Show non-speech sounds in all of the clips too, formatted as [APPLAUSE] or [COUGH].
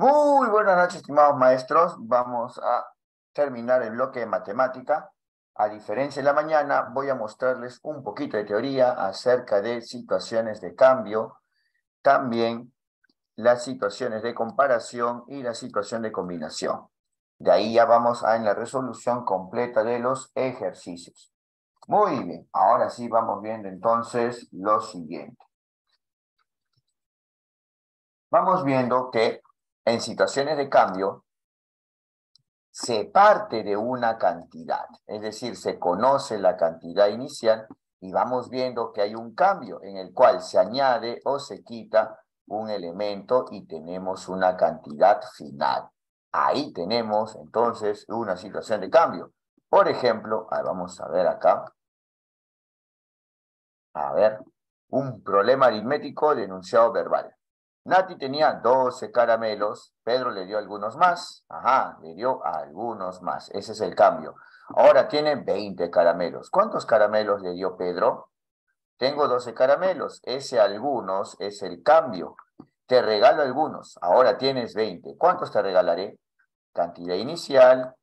Muy buenas noches, estimados maestros. Vamos a terminar el bloque de matemática. A diferencia de la mañana, voy a mostrarles un poquito de teoría acerca de situaciones de cambio, también las situaciones de comparación y la situación de combinación. De ahí ya vamos a en la resolución completa de los ejercicios. Muy bien, ahora sí vamos viendo entonces lo siguiente. Vamos viendo que en situaciones de cambio se parte de una cantidad, es decir, se conoce la cantidad inicial y vamos viendo que hay un cambio en el cual se añade o se quita un elemento y tenemos una cantidad final. Ahí tenemos entonces una situación de cambio. Por ejemplo, vamos a ver acá. A ver, un problema aritmético de enunciado verbal. Nati tenía 12 caramelos, Pedro le dio algunos más, ajá, le dio algunos más, ese es el cambio. Ahora tiene 20 caramelos. ¿Cuántos caramelos le dio Pedro? Tengo 12 caramelos, ese algunos es el cambio. Te regalo algunos, ahora tienes 20. ¿Cuántos te regalaré? Cantidad inicial,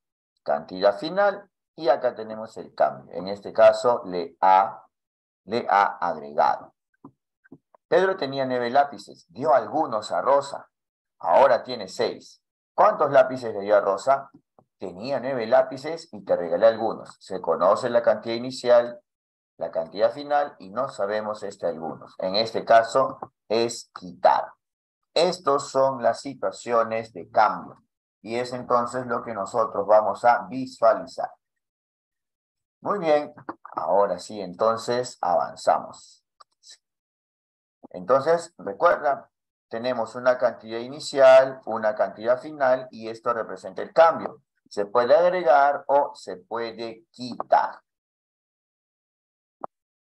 cantidad final y acá tenemos el cambio. En este caso le ha, le ha agregado. Pedro tenía nueve lápices, dio algunos a Rosa, ahora tiene seis. ¿Cuántos lápices le dio a Rosa? Tenía nueve lápices y te regalé algunos. Se conoce la cantidad inicial, la cantidad final y no sabemos este algunos. En este caso es quitar. Estos son las situaciones de cambio y es entonces lo que nosotros vamos a visualizar. Muy bien, ahora sí, entonces avanzamos. Entonces, recuerda, tenemos una cantidad inicial, una cantidad final y esto representa el cambio. Se puede agregar o se puede quitar.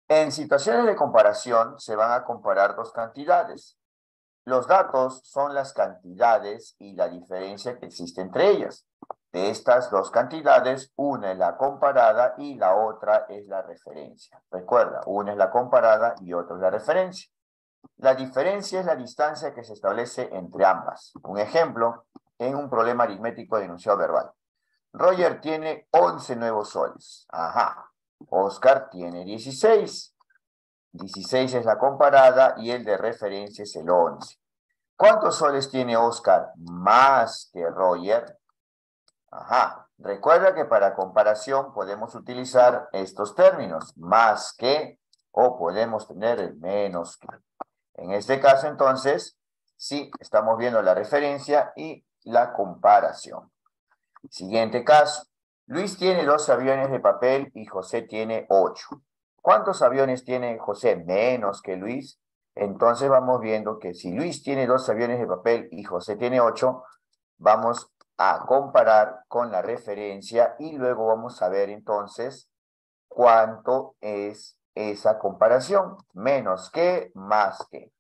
En situaciones de comparación se van a comparar dos cantidades. Los datos son las cantidades y la diferencia que existe entre ellas. De estas dos cantidades, una es la comparada y la otra es la referencia. Recuerda, una es la comparada y otra es la referencia. La diferencia es la distancia que se establece entre ambas. Un ejemplo, en un problema aritmético de enunciado verbal. Roger tiene 11 nuevos soles. Ajá. Oscar tiene 16. 16 es la comparada y el de referencia es el 11. ¿Cuántos soles tiene Oscar más que Roger? Ajá. Recuerda que para comparación podemos utilizar estos términos, más que, o podemos tener el menos que. En este caso, entonces, sí, estamos viendo la referencia y la comparación. Siguiente caso. Luis tiene dos aviones de papel y José tiene ocho. ¿Cuántos aviones tiene José menos que Luis? Entonces vamos viendo que si Luis tiene dos aviones de papel y José tiene ocho, vamos a comparar con la referencia y luego vamos a ver entonces cuánto es esa comparación, menos que, más que,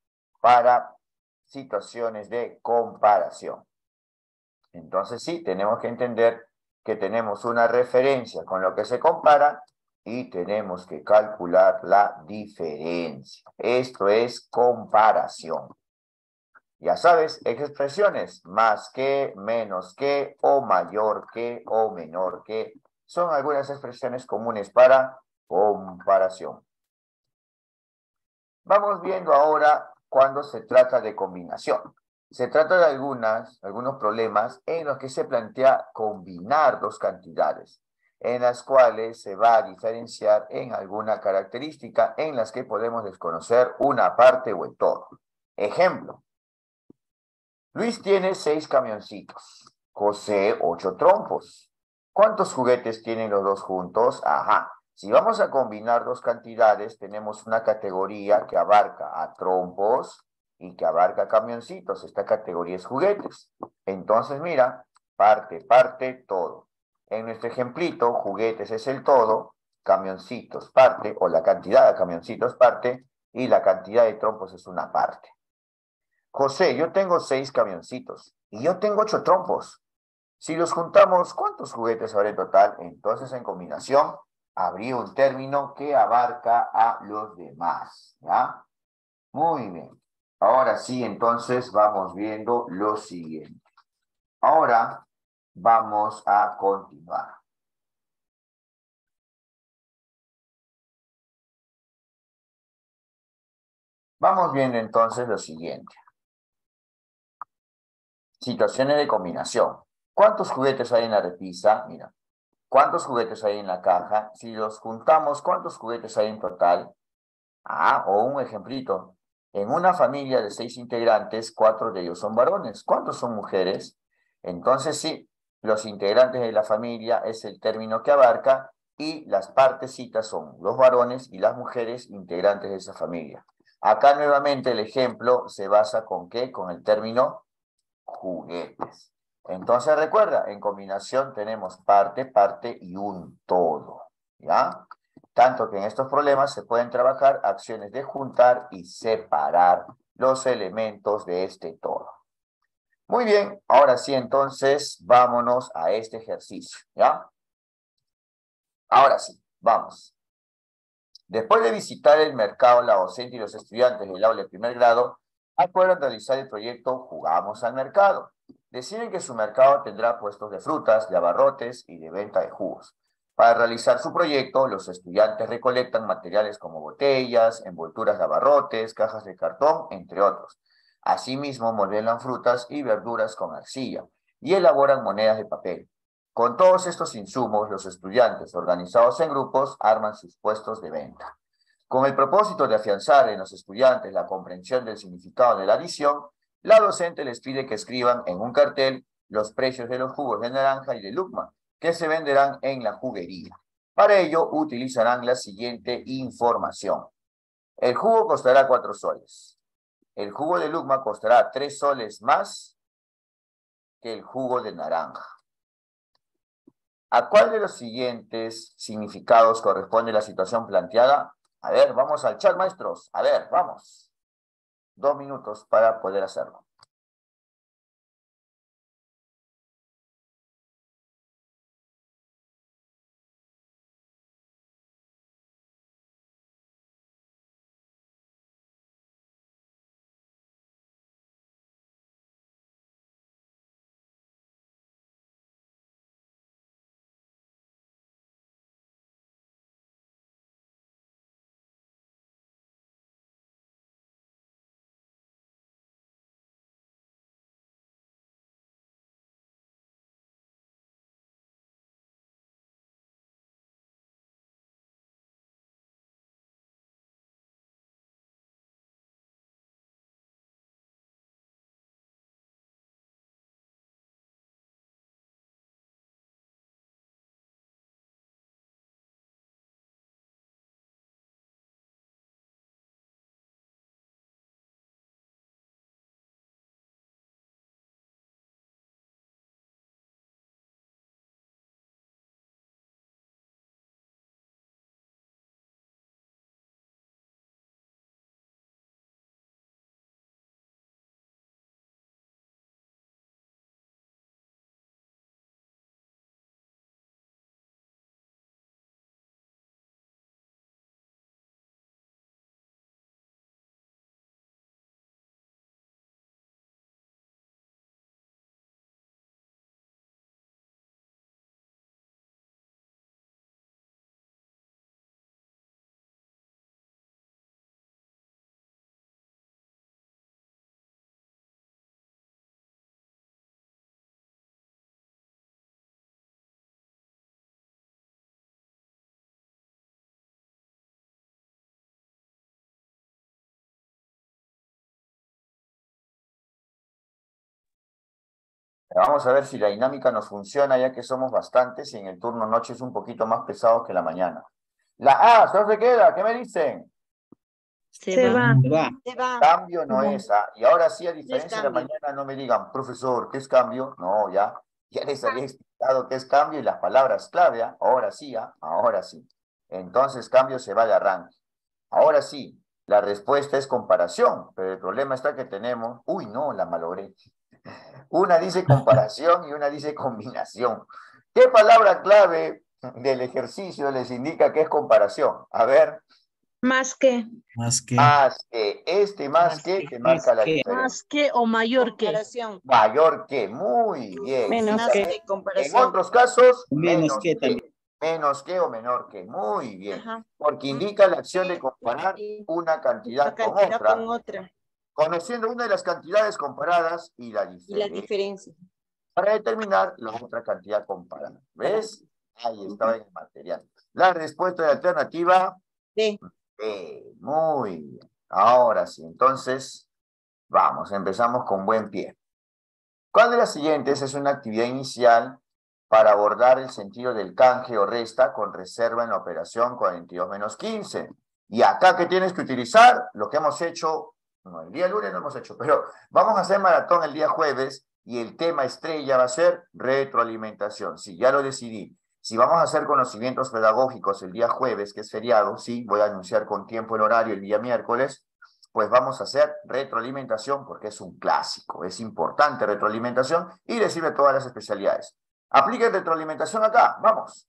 para situaciones de comparación. Entonces sí, tenemos que entender que tenemos una referencia con lo que se compara y tenemos que calcular la diferencia. Esto es comparación. Ya sabes, expresiones más que, menos que, o mayor que, o menor que, son algunas expresiones comunes para comparación. Vamos viendo ahora cuando se trata de combinación. Se trata de algunas, algunos problemas en los que se plantea combinar dos cantidades, en las cuales se va a diferenciar en alguna característica en las que podemos desconocer una parte o el todo. Ejemplo, Luis tiene seis camioncitos, José ocho trompos. ¿Cuántos juguetes tienen los dos juntos? Ajá, si vamos a combinar dos cantidades, tenemos una categoría que abarca a trompos y que abarca camioncitos. Esta categoría es juguetes. Entonces, mira, parte, parte, todo. En nuestro ejemplito, juguetes es el todo, camioncitos parte, o la cantidad de camioncitos parte, y la cantidad de trompos es una parte. José, yo tengo seis camioncitos y yo tengo ocho trompos. Si los juntamos, ¿cuántos juguetes habrá en total? Entonces, en combinación, habría un término que abarca a los demás, ¿ya? Muy bien. Ahora sí, entonces vamos viendo lo siguiente. Ahora vamos a continuar. Vamos viendo entonces lo siguiente. Situaciones de combinación. ¿Cuántos juguetes hay en la repisa? Mira, ¿cuántos juguetes hay en la caja? Si los juntamos, ¿cuántos juguetes hay en total? Ah, o un ejemplito. En una familia de seis integrantes, cuatro de ellos son varones. ¿Cuántos son mujeres? Entonces sí, los integrantes de la familia es el término que abarca y las partecitas son los varones y las mujeres integrantes de esa familia. Acá nuevamente el ejemplo se basa con qué? Con el término juguetes. Entonces recuerda, en combinación tenemos parte, parte y un todo. ¿Ya? Tanto que en estos problemas se pueden trabajar acciones de juntar y separar los elementos de este todo. Muy bien, ahora sí entonces vámonos a este ejercicio, ¿ya? Ahora sí, vamos. Después de visitar el mercado, la docente y los estudiantes del aula de primer grado acuerdan realizar el proyecto Jugamos al Mercado. Deciden que su mercado tendrá puestos de frutas, de abarrotes y de venta de jugos. Para realizar su proyecto, los estudiantes recolectan materiales como botellas, envolturas de abarrotes, cajas de cartón, entre otros. Asimismo, modelan frutas y verduras con arcilla y elaboran monedas de papel. Con todos estos insumos, los estudiantes, organizados en grupos, arman sus puestos de venta. Con el propósito de afianzar en los estudiantes la comprensión del significado de la adición, la docente les pide que escriban en un cartel los precios de los jugos de naranja y de lucma que se venderán en la juguería. Para ello utilizarán la siguiente información. El jugo costará cuatro soles. El jugo de lucma costará tres soles más que el jugo de naranja. ¿A cuál de los siguientes significados corresponde la situación planteada? A ver, vamos al chat, maestros. A ver, vamos. Dos minutos para poder hacerlo. Vamos a ver si la dinámica nos funciona, ya que somos bastantes y en el turno noche es un poquito más pesado que la mañana. La A, ¿solo se queda? ¿Qué me dicen? Se, va. Se va. Cambio no es A. Y ahora sí, a diferencia de la mañana, no me digan, profesor, ¿qué es cambio? No, ya, ya les había explicado qué es cambio y las palabras clave. ¿ah? Ahora sí, ¿ah? ahora sí. Entonces, cambio se va de arranque. Ahora sí, la respuesta es comparación, pero el problema está que tenemos, uy, no, la malogré. Una dice comparación y una dice combinación. ¿Qué palabra clave del ejercicio les indica que es comparación? A ver, Más que. Más que. Más que. Este más, que, te marca la diferencia. Más que o mayor que. Comparación. Mayor que. Muy bien. Menos Más que. que En otros casos, Menos que también. Menos que o menor que. Muy bien. Ajá. Porque indica la acción de comparar una cantidad, La cantidad con otra, con otra. Conociendo una de las cantidades comparadas y la Y la diferencia. para determinar la otra cantidad comparada. ¿Ves? Ahí estaba en el material. La respuesta de alternativa D. B. Muy bien. Ahora sí, entonces, vamos, empezamos con buen pie. ¿Cuál de las siguientes es una actividad inicial para abordar el sentido del canje o resta con reserva en la operación 42 menos 15? Y acá, ¿qué tienes que utilizar? Lo que hemos hecho, no, el día lunes no hemos hecho, pero vamos a hacer maratón el día jueves y el tema estrella va a ser retroalimentación. Sí, ya lo decidí. Si vamos a hacer conocimientos pedagógicos el día jueves, que es feriado, sí, voy a anunciar con tiempo el horario el día miércoles, pues vamos a hacer retroalimentación porque es un clásico, es importante retroalimentación y recibe todas las especialidades. Apliquen retroalimentación acá, vamos.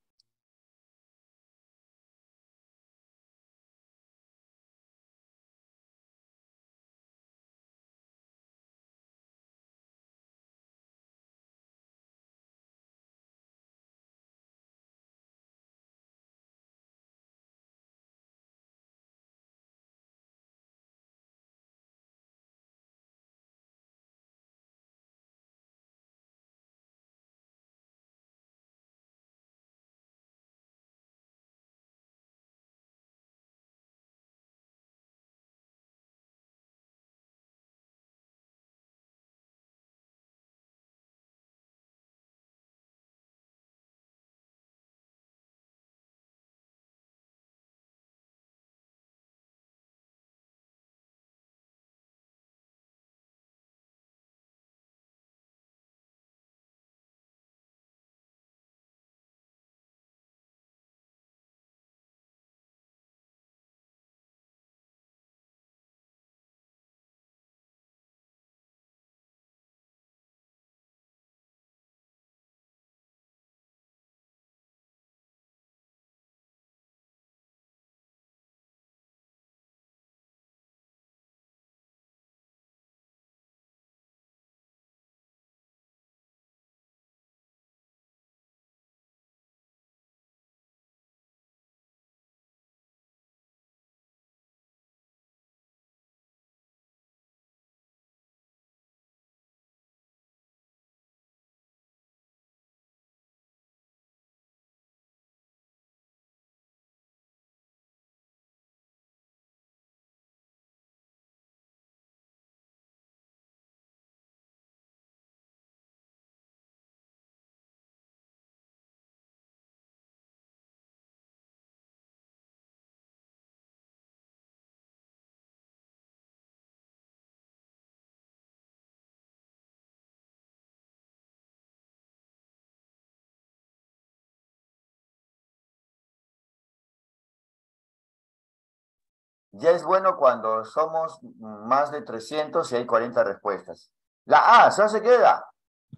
Ya es bueno cuando somos más de 300 y hay 40 respuestas. La A, ¿se se queda?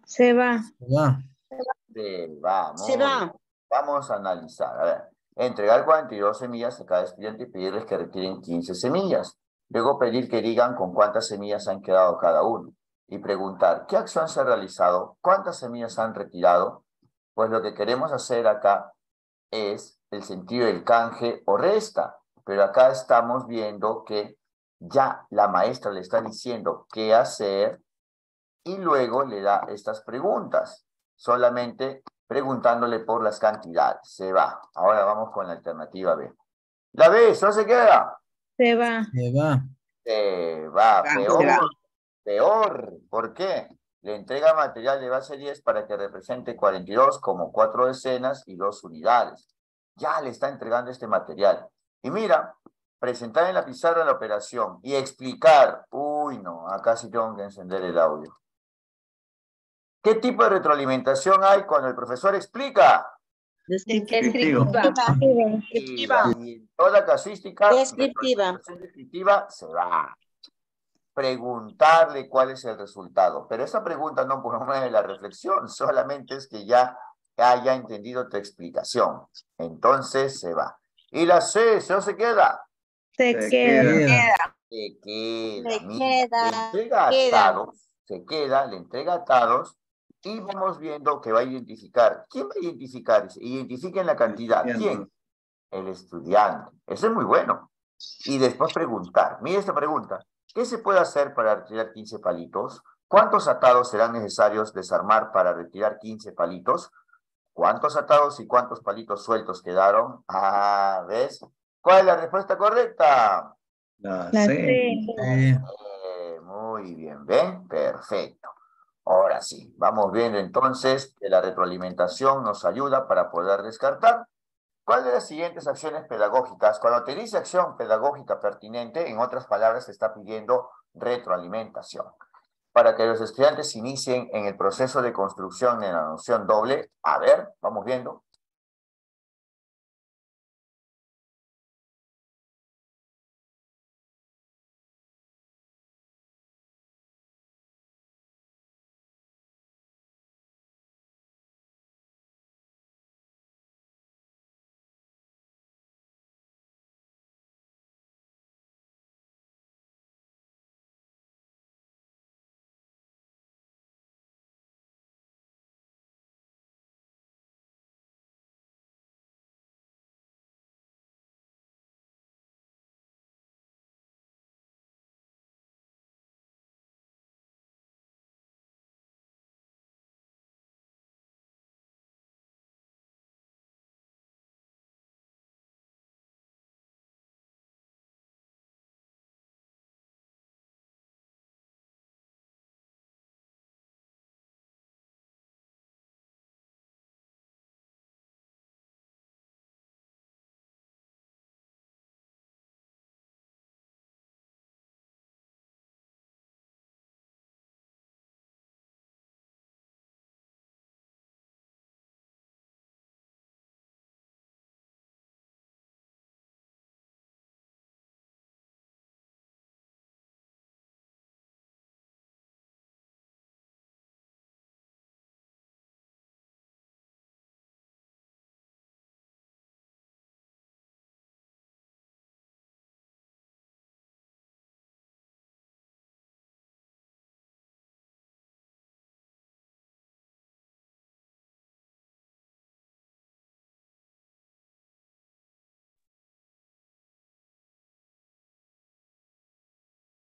Se va. Va. Se va, Se va. Vamos a analizar. A ver, entregar 42 semillas a cada estudiante y pedirles que retiren 15 semillas. Luego pedir que digan con cuántas semillas han quedado cada uno. Y preguntar, ¿qué acción se ha realizado? ¿Cuántas semillas han retirado? Pues lo que queremos hacer acá es el sentido del canje o resta. Pero acá estamos viendo que ya la maestra le está diciendo qué hacer y luego le da estas preguntas. Solamente preguntándole por las cantidades. Se va. Ahora vamos con la alternativa B. La B, ¿eso se queda? Se va. Se va. Se va. Ah, se Peor. Peor. ¿Por qué? Le entrega material de base 10 para que represente 42 como cuatro decenas y dos unidades. Ya le está entregando este material. Y mira, presentar en la pizarra la operación y explicar. Uy, no, acá sí tengo que encender el audio. ¿Qué tipo de retroalimentación hay cuando el profesor explica? Descriptivo. Descriptiva. Y en toda casuística, Descriptiva. descriptiva se va. Preguntarle cuál es el resultado. Pero esa pregunta no promueve la reflexión, solamente es que ya haya entendido tu explicación. Entonces se va. Y la C, ¿se se queda? Se Se queda. Se queda. Se queda, Le entrega queda. atados. Se queda, le entrega atados. Y vamos viendo que va a identificar. ¿Quién va a identificar? Identifiquen la cantidad. ¿Quién? El estudiante. Eso es muy bueno. Y después preguntar. Mira esta pregunta. ¿Qué se puede hacer para retirar 15 palitos? ¿Cuántos atados serán necesarios desarmar para retirar 15 palitos? ¿Cuántos atados y cuántos palitos sueltos quedaron? Ah, ¿ves? ¿Cuál es la respuesta correcta? La La C. C. Eh, muy bien, ¿ven? Perfecto. Ahora sí, vamos viendo entonces que la retroalimentación nos ayuda para poder descartar. ¿Cuál de las siguientes acciones pedagógicas? Cuando te dice acción pedagógica pertinente, en otras palabras, te está pidiendo retroalimentación. Para que los estudiantes inicien en el proceso de construcción de la noción doble, a ver, vamos viendo.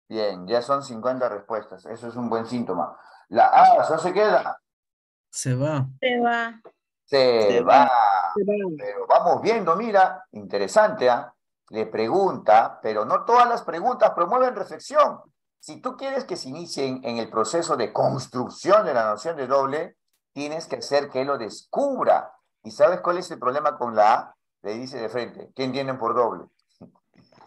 Bien, ya son 50 respuestas. Eso es un buen síntoma. La A, ¿no se queda? Se va. Se va. Se, Se va. va. Pero vamos viendo, mira, interesante, ¿ah? Le pregunta, pero no todas las preguntas promueven reflexión. Si tú quieres que se inicien en el proceso de construcción de la noción de doble, tienes que hacer que él lo descubra. ¿Y sabes cuál es el problema con la A? Le dice de frente, ¿qué entienden por doble?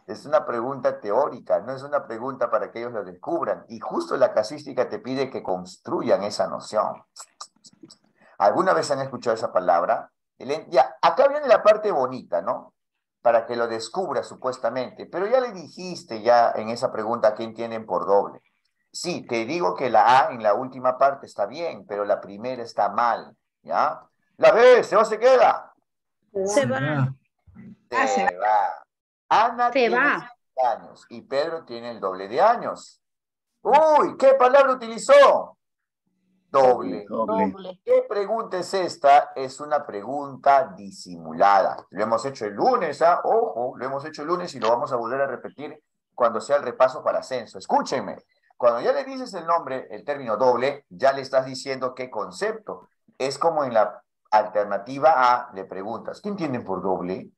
Es una pregunta teórica, no es una pregunta para que ellos lo descubran. Y justo la casística te pide que construyan esa noción. ¿Alguna vez han escuchado esa palabra? El- Ya, acá viene la parte bonita, ¿no? Para que lo descubra supuestamente. Pero ya le dijiste ya en esa pregunta qué entienden por doble. Sí, te digo que la A en la última parte está bien, pero la primera está mal, ¿ya? La B, ¿se va o se queda? Se va. Ah, se Se va. Ana Se tiene va. años y Pedro tiene el doble de años. Uy, ¿qué palabra utilizó? Doble. ¿Qué pregunta es esta? Es una pregunta disimulada. Lo hemos hecho el lunes, ¿ah? Ojo, lo hemos hecho el lunes y lo vamos a volver a repetir cuando sea el repaso para ascenso. Escúchenme, cuando ya le dices el nombre, el término doble, ya le estás diciendo qué concepto. Es como en la alternativa A, le preguntas, ¿qué entienden por doble?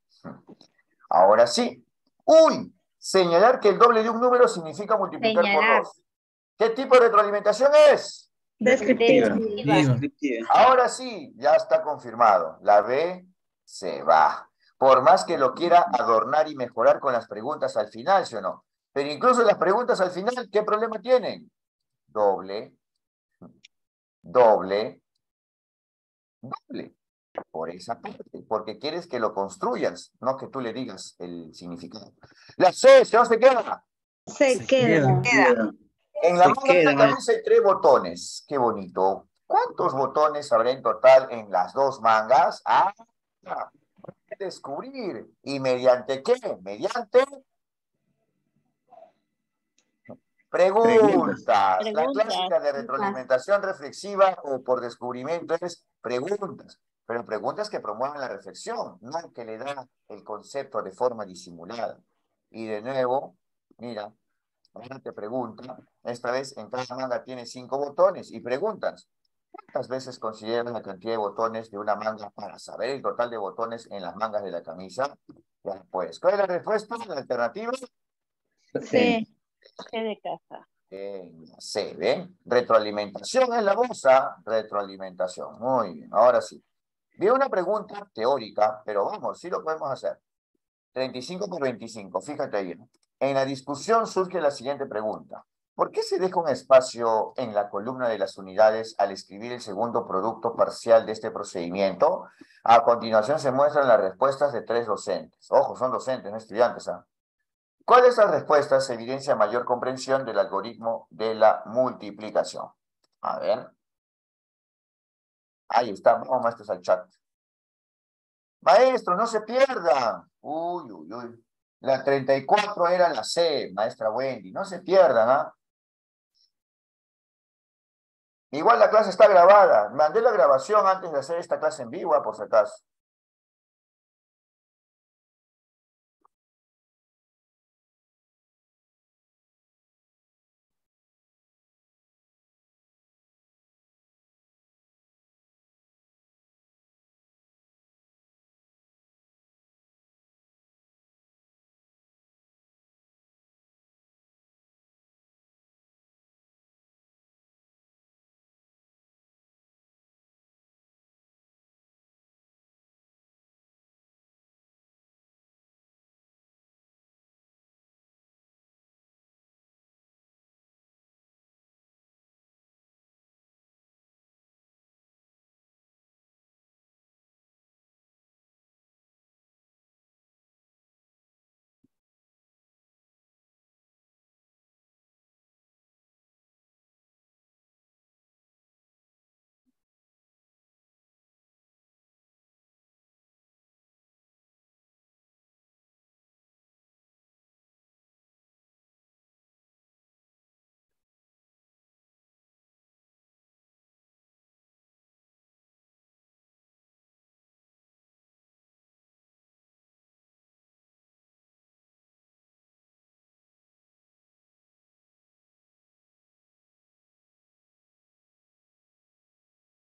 Ahora sí. Uy, señalar que el doble de un número significa multiplicar Señalar. por dos. ¿Qué tipo de retroalimentación es? Descriptiva. Descriptiva. Descriptiva. Ahora sí, ya está confirmado. La B se va. Por más que lo quiera adornar y mejorar con las preguntas al final, ¿sí o no? Pero incluso las preguntas al final, ¿qué problema tienen? Doble, doble, doble. Por esa parte, porque quieres que lo construyas, no que tú le digas el significado. La C, ¿se se queda? Se Se queda. Queda. En la camisa hay tres botones. Qué bonito. ¿Cuántos botones habrá en total en las dos mangas? Ah, descubrir. ¿Y mediante qué? Mediante Preguntas. La clásica de retroalimentación reflexiva o por descubrimiento es preguntas. Pero preguntas que promuevan la reflexión, no que le dan el concepto de forma disimulada. Y de nuevo, mira, ahora te pregunta, esta vez en cada manga tiene cinco botones y preguntas. ¿Cuántas veces consideran la cantidad de botones de una manga para saber el total de botones en las mangas de la camisa? Ya, pues, ¿cuál es la respuesta? ¿La alternativa? C. C de casa. C, ¿ven? Retroalimentación es la bolsa. Retroalimentación. Muy bien, ahora sí. Vi una pregunta teórica, pero vamos, sí lo podemos hacer. 35 por 25, fíjate ahí. En la discusión surge la siguiente pregunta. ¿Por qué se deja un espacio en la columna de las unidades al escribir el segundo producto parcial de este procedimiento? A continuación se muestran las respuestas de tres docentes. Ojo, son docentes, no estudiantes. ¿ah? ¿Cuál de esas respuestas evidencia mayor comprensión del algoritmo de la multiplicación? A ver. Ahí está, vamos maestros al chat. Maestros, no se pierdan. Uy, uy, uy. La 34 era la C, maestra Wendy. No se pierdan, ¿ah? Igual la clase está grabada. Mandé la grabación antes de hacer esta clase en vivo, ah, por si acaso.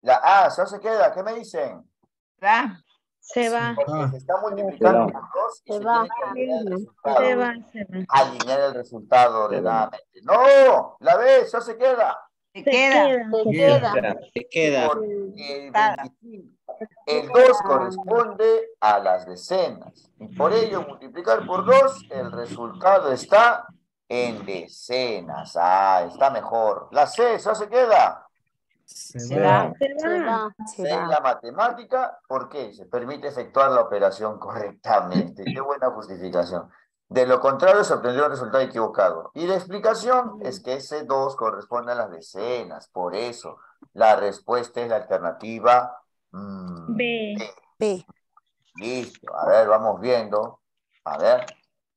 La A, ¿eso se queda? ¿Qué me dicen? Se va. Porque se está multiplicando por dos y Se se, va. tiene que alinear el resultado. Se va, se va. Alinear el resultado ordenadamente. ¡No! La B, eso se queda. Se queda. Se queda. Se queda. El 25, el 2 corresponde a las decenas. Y por ello, multiplicar por 2, el resultado está en decenas. Ah, está mejor. La C, eso se queda. Se va. Se va. La matemática, ¿por qué? Se permite efectuar la operación correctamente. Qué buena justificación. De lo contrario, se obtendría un resultado equivocado. Y la explicación es que ese 2 corresponde a las decenas. Por eso, la respuesta es la alternativa mm, B. B. Listo. A ver, vamos viendo. A ver.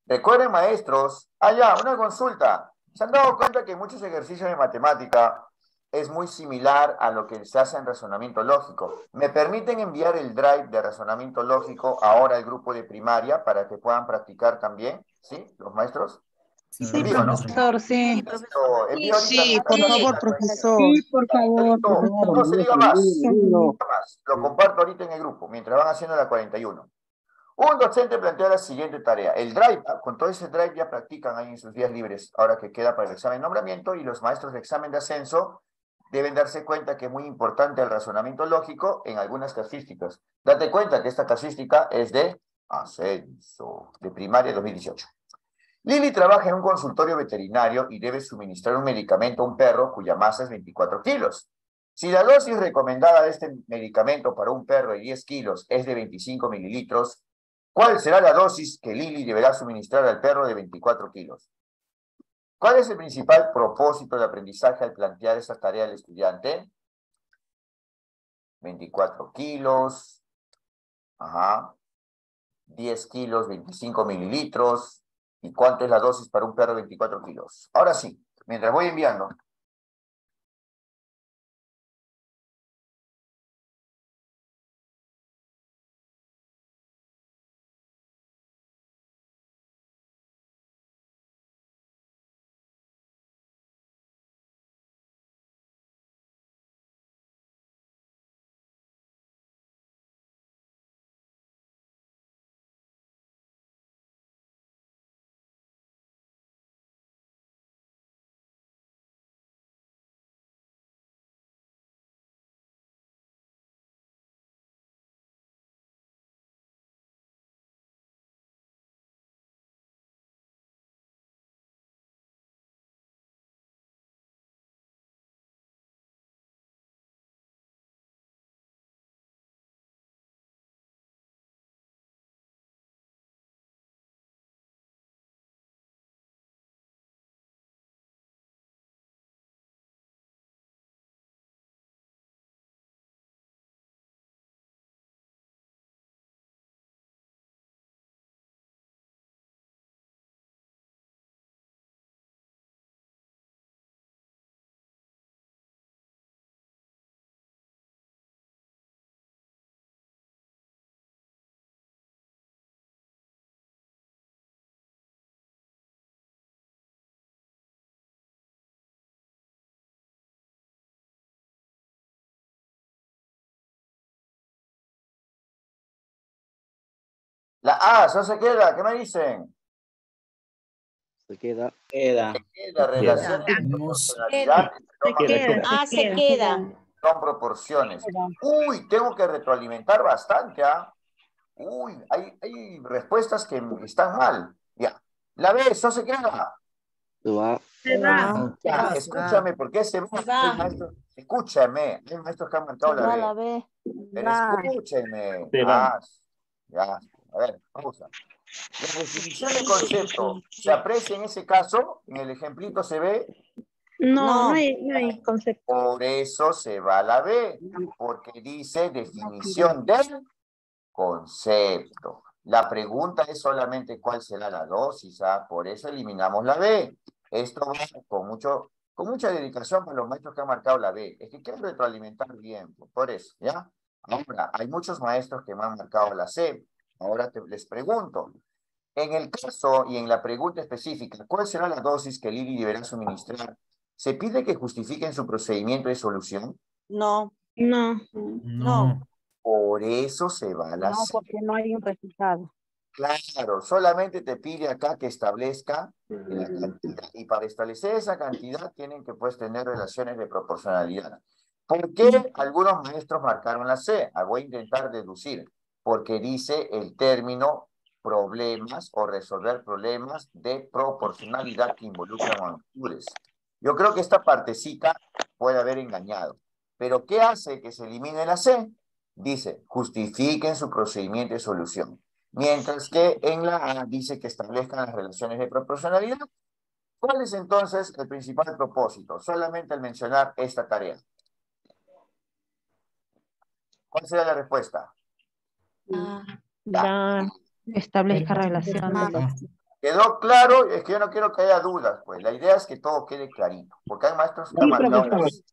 Recuerden, maestros. Ah, ya, una consulta. ¿Se han dado cuenta que muchos ejercicios de matemática es muy similar a lo que se hace en razonamiento lógico? ¿Me permiten enviar el drive de razonamiento lógico ahora al grupo de primaria para que puedan practicar también? ¿Sí? ¿Los maestros? Sí, Envío, ¿no? profesor, sí. Listo, envío ahorita Sí, la por favor, profesor. por favor. No, no se diga más. No más. Lo comparto ahorita en el grupo, mientras van haciendo la 41. Un docente plantea la siguiente tarea. El drive, con todo ese drive ya practican ahí en sus días libres, ahora que queda para el examen de nombramiento, y los maestros de examen de ascenso deben darse cuenta que es muy importante el razonamiento lógico en algunas casísticas. Date cuenta que esta casística es de ascenso, de primaria 2018. Lili trabaja en un consultorio veterinario y debe suministrar un medicamento a un perro cuya masa es 24 kilos. Si la dosis recomendada de este medicamento para un perro de 10 kilos es de 25 mililitros, ¿cuál será la dosis que Lili deberá suministrar al perro de 24 kilos? ¿Cuál es el principal propósito de aprendizaje al plantear esta tarea al estudiante? 24 kilos, ajá, 10 kilos, 25 mililitros, ¿y cuánto es la dosis para un perro de 24 kilos? Ahora sí, Mientras voy enviando. La A, eso se queda, ¿qué me dicen? Se queda. Queda. La relación de proporcionalidad Se queda. Ah, se queda. son proporciones. Uy, tengo que retroalimentar bastante, ¿ah? Uy, hay, hay respuestas que están mal. Ya. La B, eso se queda. Se va. Se va. Ya, escúchame, porque ese va. va. escúchame, hay maestros que han marcado la B. la B. Pero Va. escúchenme. Se va. Ah, ya, a ver, pausa. La definición de concepto se aprecia en ese caso, en el ejemplito se ve, No, No. no hay, no hay concepto. por eso se va a la B, porque dice definición del concepto. La pregunta es solamente cuál será la dosis, ¿ah? por eso eliminamos la B. Esto va con, mucho, con mucha dedicación para los maestros que han marcado la B. Es que quiero retroalimentar bien, por eso, ¿ya? Ahora, hay muchos maestros que me han marcado la C. Ahora te- les pregunto, en el caso y en la pregunta específica, ¿cuál será la dosis que Lili deberá suministrar? ¿Se pide que justifiquen su procedimiento de solución? No, No. no, Por eso se va a la no, porque no hay un resultado. Claro, solamente te pide acá que establezca la cantidad. Y para establecer esa cantidad tienen que pues tener relaciones de proporcionalidad. ¿Por qué algunos maestros marcaron la C? Ah, Voy a intentar deducir. Porque dice el término problemas o resolver problemas de proporcionalidad que involucran magnitudes. Yo creo que esta partecita puede haber engañado. Pero ¿qué hace que se elimine la C? Dice, justifiquen su procedimiento de solución. Mientras que en la A dice que establezcan las relaciones de proporcionalidad. ¿Cuál es entonces el principal propósito? Solamente al mencionar esta tarea. ¿Cuál sería la respuesta? Ah, Ya establezca relaciones. ¿Quedó claro? Es que yo no quiero que haya dudas, pues. La idea es que todo quede clarito, porque hay maestros que han marcado las-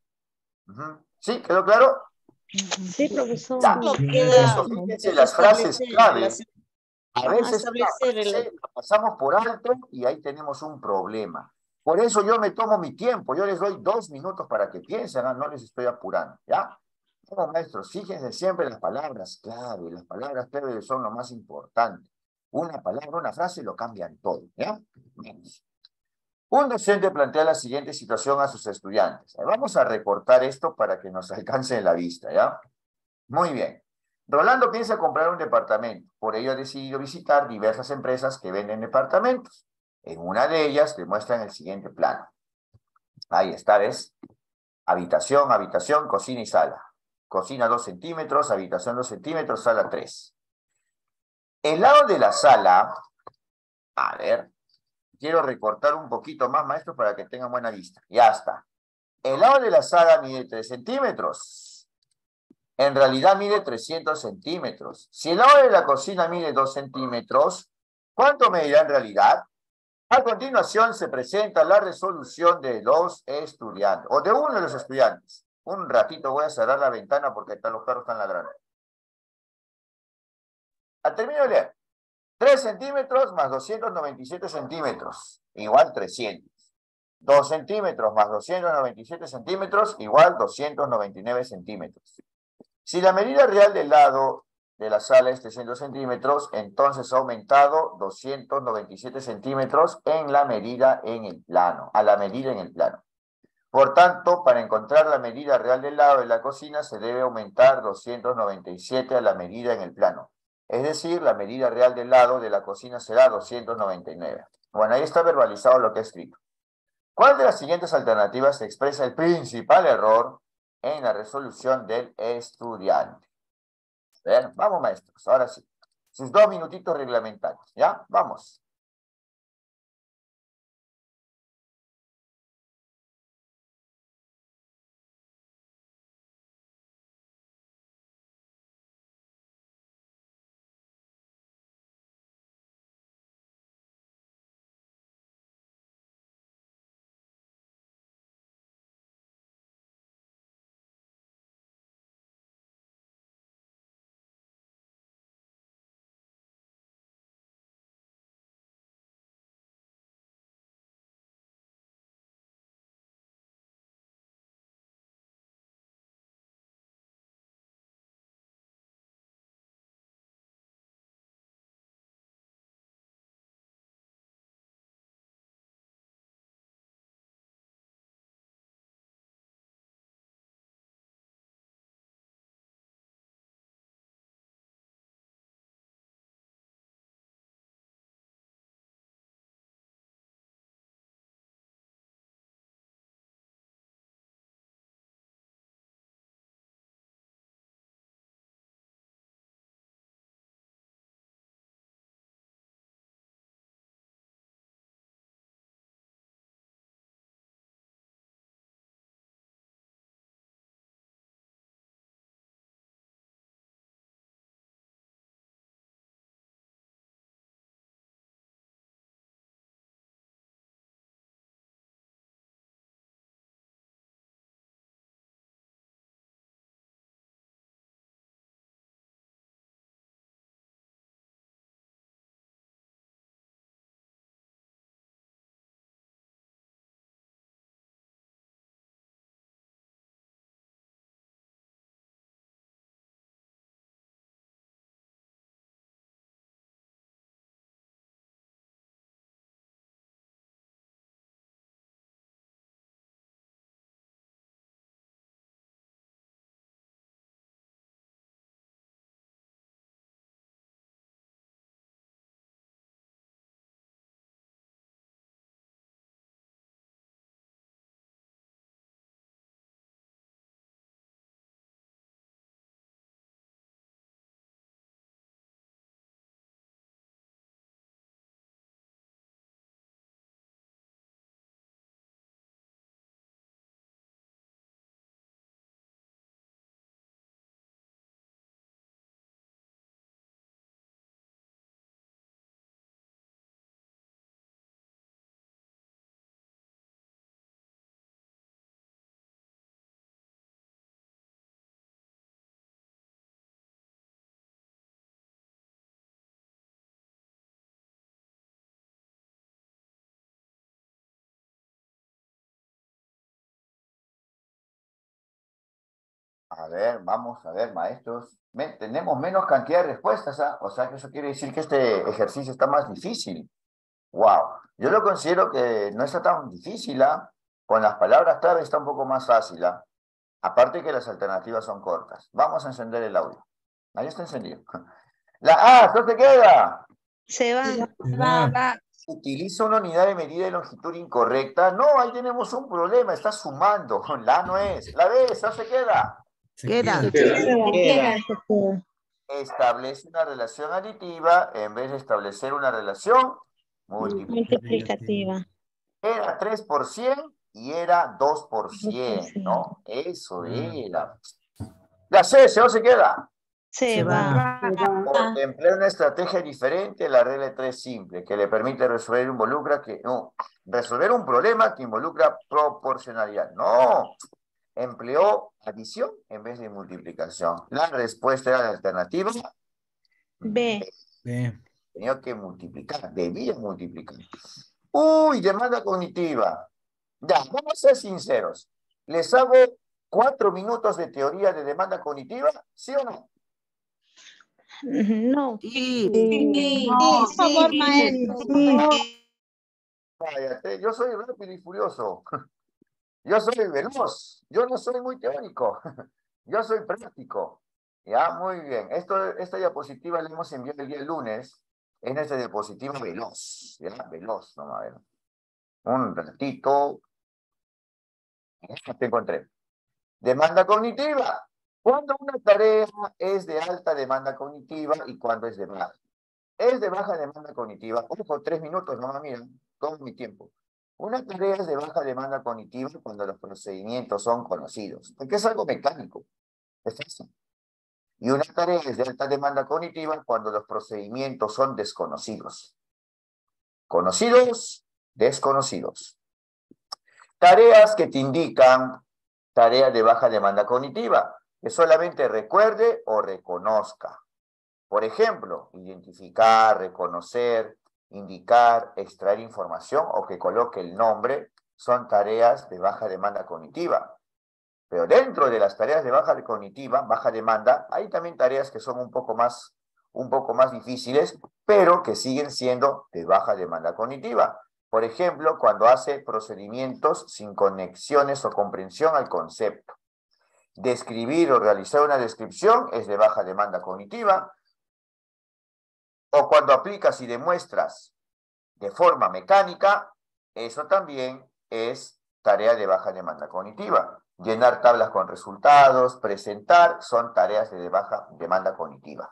Ujú. ¿Sí? ¿Quedó claro? Sí, profesor. Ya. no Eso, fíjense las frases clave. A veces el- pasamos por alto y ahí tenemos un problema. Por eso yo me tomo mi tiempo, yo les doy dos minutos para que piensen, ¿ah? no les estoy apurando, ¿ya? Bueno, maestros, fíjense siempre las palabras clave, las palabras clave son lo más importante. Una palabra, una frase lo cambian todo, ¿ya? Un docente plantea la siguiente situación a sus estudiantes. Vamos a recortar esto para que nos [LAUGHS] alcance la vista, ¿ya? Muy bien. Rolando piensa comprar un departamento, por ello ha decidido visitar diversas empresas que venden departamentos. En una de ellas te muestran el siguiente plano. Ahí está, ¿ves? Habitación, habitación, cocina y sala. Cocina 2 centímetros, habitación 2 centímetros, sala 3. El lado de la sala, a ver, quiero recortar un poquito más, maestro, para que tengan buena vista. Ya está. El lado de la sala mide 3 centímetros. En realidad mide 300 centímetros. Si el lado de la cocina mide 2 centímetros, ¿cuánto medirá en realidad? A continuación se presenta la resolución de los estudiantes, o de uno de los estudiantes. Un ratito voy a cerrar la ventana porque están los perros están ladrando. Al termino de leer. 3 centímetros más 297 centímetros, igual 300. 2 centímetros más 297 centímetros, igual 299 centímetros. Si la medida real del lado de la sala es 300 centímetros, entonces ha aumentado 297 centímetros en la medida en el plano, a la medida en el plano. Por tanto, para encontrar la medida real del lado de la cocina se debe aumentar 297 a la medida en el plano. Es decir, la medida real del lado de la cocina será 299. Bueno, ahí está verbalizado lo que he escrito. ¿Cuál de las siguientes alternativas expresa el principal error en la resolución del estudiante? Bien, vamos maestros, ahora sí. Sus dos minutitos reglamentarios, ¿ya? Vamos. A ver, vamos a ver, maestros. tenemos menos cantidad de respuestas, ¿ah? O sea que eso quiere decir que este ejercicio está más difícil. Wow. Yo lo considero que no está tan difícil, ¿ah? Con las palabras clave está un poco más fácil, ¿ah? Aparte que las alternativas son cortas. Vamos a encender el audio. Ahí está encendido. [LAUGHS] La A, ¿dónde se queda? Se va. Se va. Utiliza una unidad de medida de longitud incorrecta. No, ahí tenemos un problema, está sumando. [LAUGHS] La no es. La B, ¿dónde se queda? Queda. Establece una relación aditiva en vez de establecer una relación multiplicativa. Era 3 por 100 y era 2 por 100, ¿no? Eso era. La C, ¿se se queda? Se va. Emplear una estrategia diferente, la regla de tres simple, que le permite resolver, involucra que, no, resolver un problema que involucra proporcionalidad. No, empleó adición en vez de multiplicación. La respuesta era la alternativa B. B. Tenía que multiplicar, debía multiplicar. Uy, demanda cognitiva. Ya, vamos a ser sinceros. ¿Les hago cuatro minutos de teoría de demanda cognitiva? ¿Sí o no? No. Sí, por favor, maestro. Váyate, yo soy rápido y furioso. Yo soy veloz. Yo no soy muy teórico. [LAUGHS] Yo soy práctico. Ya, muy bien. Esto, esta diapositiva la hemos enviado el día lunes. Es nuestra diapositiva veloz. ¿Ya? Veloz, vamos a ver. Un ratito. Te encontré. Demanda cognitiva. ¿Cuándo una tarea es de alta demanda cognitiva y cuándo es de baja? Es de baja demanda cognitiva. Ojo, tres minutos, no miren, todo mi tiempo. Una tarea es de baja demanda cognitiva cuando los procedimientos son conocidos, porque es algo mecánico. Es fácil. Y una tarea es de alta demanda cognitiva cuando los procedimientos son desconocidos. Conocidos, desconocidos. Tareas que te indican tareas de baja demanda cognitiva, que solamente recuerde o reconozca. Por ejemplo, identificar, reconocer, indicar, extraer información o que coloque el nombre son tareas de baja demanda cognitiva. Pero dentro de las tareas de baja cognitiva, baja demanda, hay también tareas que son un poco más, un poco más difíciles, pero que siguen siendo de baja demanda cognitiva. Por ejemplo, cuando hace procedimientos sin conexiones o comprensión al concepto. Describir o realizar una descripción es de baja demanda cognitiva. O cuando aplicas y demuestras de forma mecánica, eso también es tarea de baja demanda cognitiva. Llenar tablas con resultados, presentar, son tareas de baja demanda cognitiva.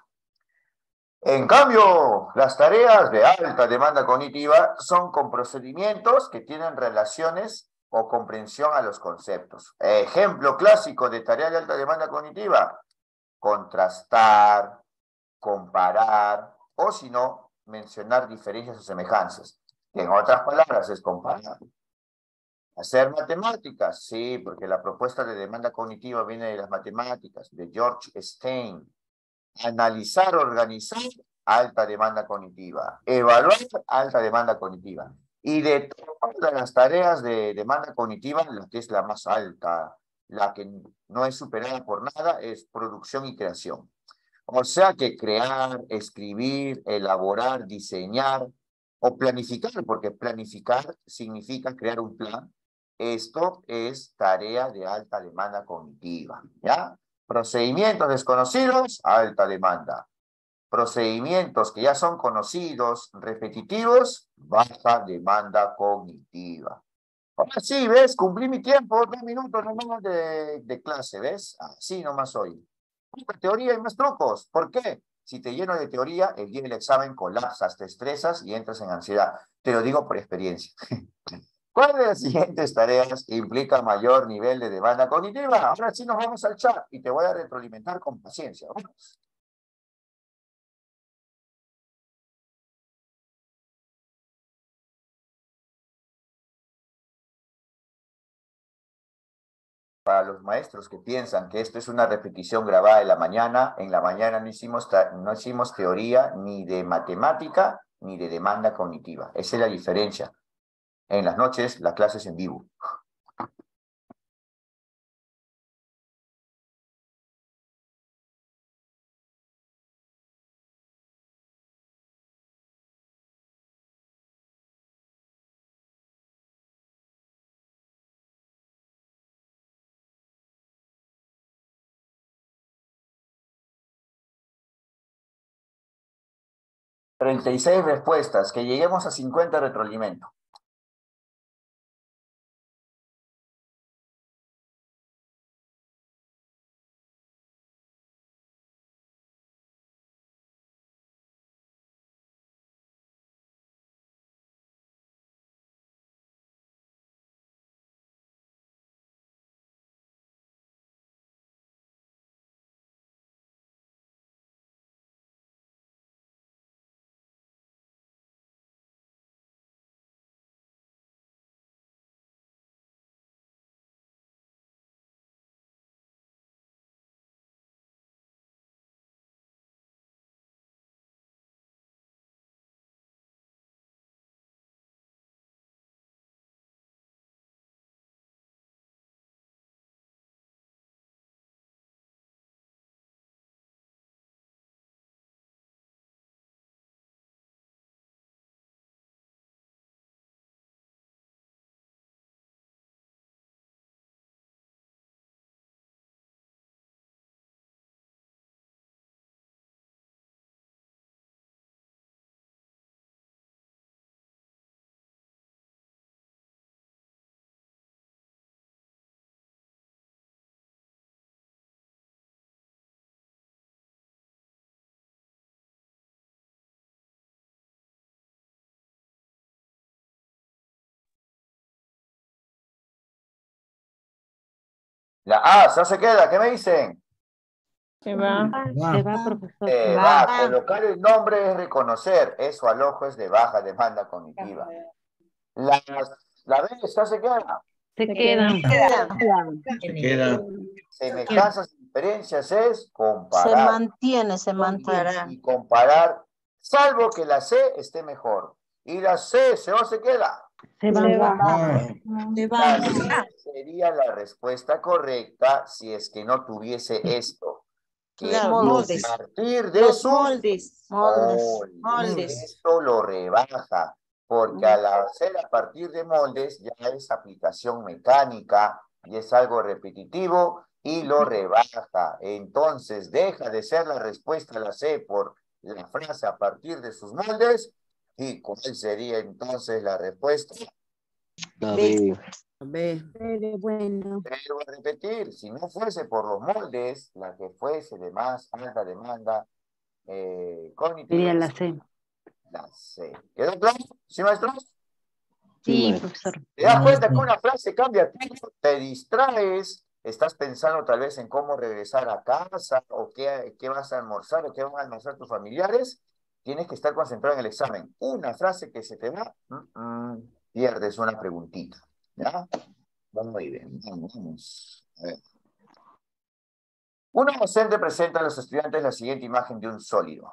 En cambio, las tareas de alta demanda cognitiva son con procedimientos que tienen relaciones o comprensión a los conceptos. Ejemplo clásico de tarea de alta demanda cognitiva, contrastar, comparar, o si no, mencionar diferencias o semejanzas. En otras palabras, es comparar. Hacer matemáticas, sí, porque la propuesta de demanda cognitiva viene de las matemáticas, de George Stein. Analizar, organizar, alta demanda cognitiva. Evaluar, alta demanda cognitiva. Y de todas las tareas de demanda cognitiva, la que es la más alta, la que no es superada por nada, es producción y creación. O sea que crear, escribir, elaborar, diseñar o planificar, porque planificar significa crear un plan. Esto es tarea de alta demanda cognitiva, ¿ya? Procedimientos desconocidos, alta demanda. Procedimientos que ya son conocidos, repetitivos, baja demanda cognitiva. Ahora sí, ¿ves? Cumplí mi tiempo, dos minutos nomás de, de clase, ¿ves? Así nomás hoy. Teoría y más trucos. ¿Por qué? Si te lleno de teoría, el día del examen colapsas, te estresas y entras en ansiedad. Te lo digo por experiencia. [LAUGHS] ¿Cuál de las siguientes tareas implica mayor nivel de demanda cognitiva? Ahora sí nos vamos al chat y te voy a retroalimentar con paciencia. Vamos. Para los maestros que piensan que esto es una repetición grabada de la mañana, en la mañana no hicimos, no hicimos teoría ni de matemática ni de demanda cognitiva. Esa es la diferencia. En las noches la clase es en vivo. Treinta y seis respuestas, que lleguemos a cincuenta retroalimento. La A, ¿eso se queda? ¿Qué me dicen? Se va. Se va, profesor. Se va. Colocar el nombre es reconocer. Eso al ojo es de baja demanda cognitiva. La, la B, ¿eso se queda? Se quedan. Se queda. Semejanzas y diferencias es Se comparar. mantiene, se mantiene. y comparar, salvo que la C esté mejor. Y la C, ¿se va se queda? Se va. La C sería la respuesta correcta si es que no tuviese esto. Que Claro, moldes. a partir de Los sus moldes. moldes. Moldes. Esto lo rebaja, porque al hacer a partir de moldes ya es aplicación mecánica y es algo repetitivo y lo rebaja. Entonces deja de ser la respuesta a la C por la frase a partir de sus moldes y cuál sería entonces la respuesta. La B. B. Bueno. Pero a repetir, si no fuese por los moldes, la que fuese de más alta demanda eh, cognitiva. Sería la C. La C. ¿Quedó claro? ¿Sí, maestros? Sí, profesor. ¿Te das cuenta que una frase cambia? Te distraes, estás pensando tal vez en cómo regresar a casa, o qué, qué vas a almorzar, o qué van a almorzar tus familiares. Tienes que estar concentrado en el examen. Una frase que se te mm, pierdes una preguntita. ¿Ya? Bien, vamos. A ver. Una docente presenta a los estudiantes la siguiente imagen de un sólido.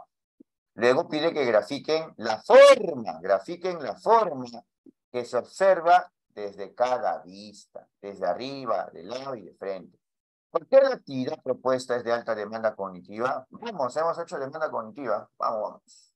Luego pide que grafiquen la forma, grafiquen la forma que se observa desde cada vista, desde arriba, de lado y de frente. ¿Por qué la actividad propuesta es de alta demanda cognitiva? Vamos, hemos hecho demanda cognitiva. Vamos, vamos.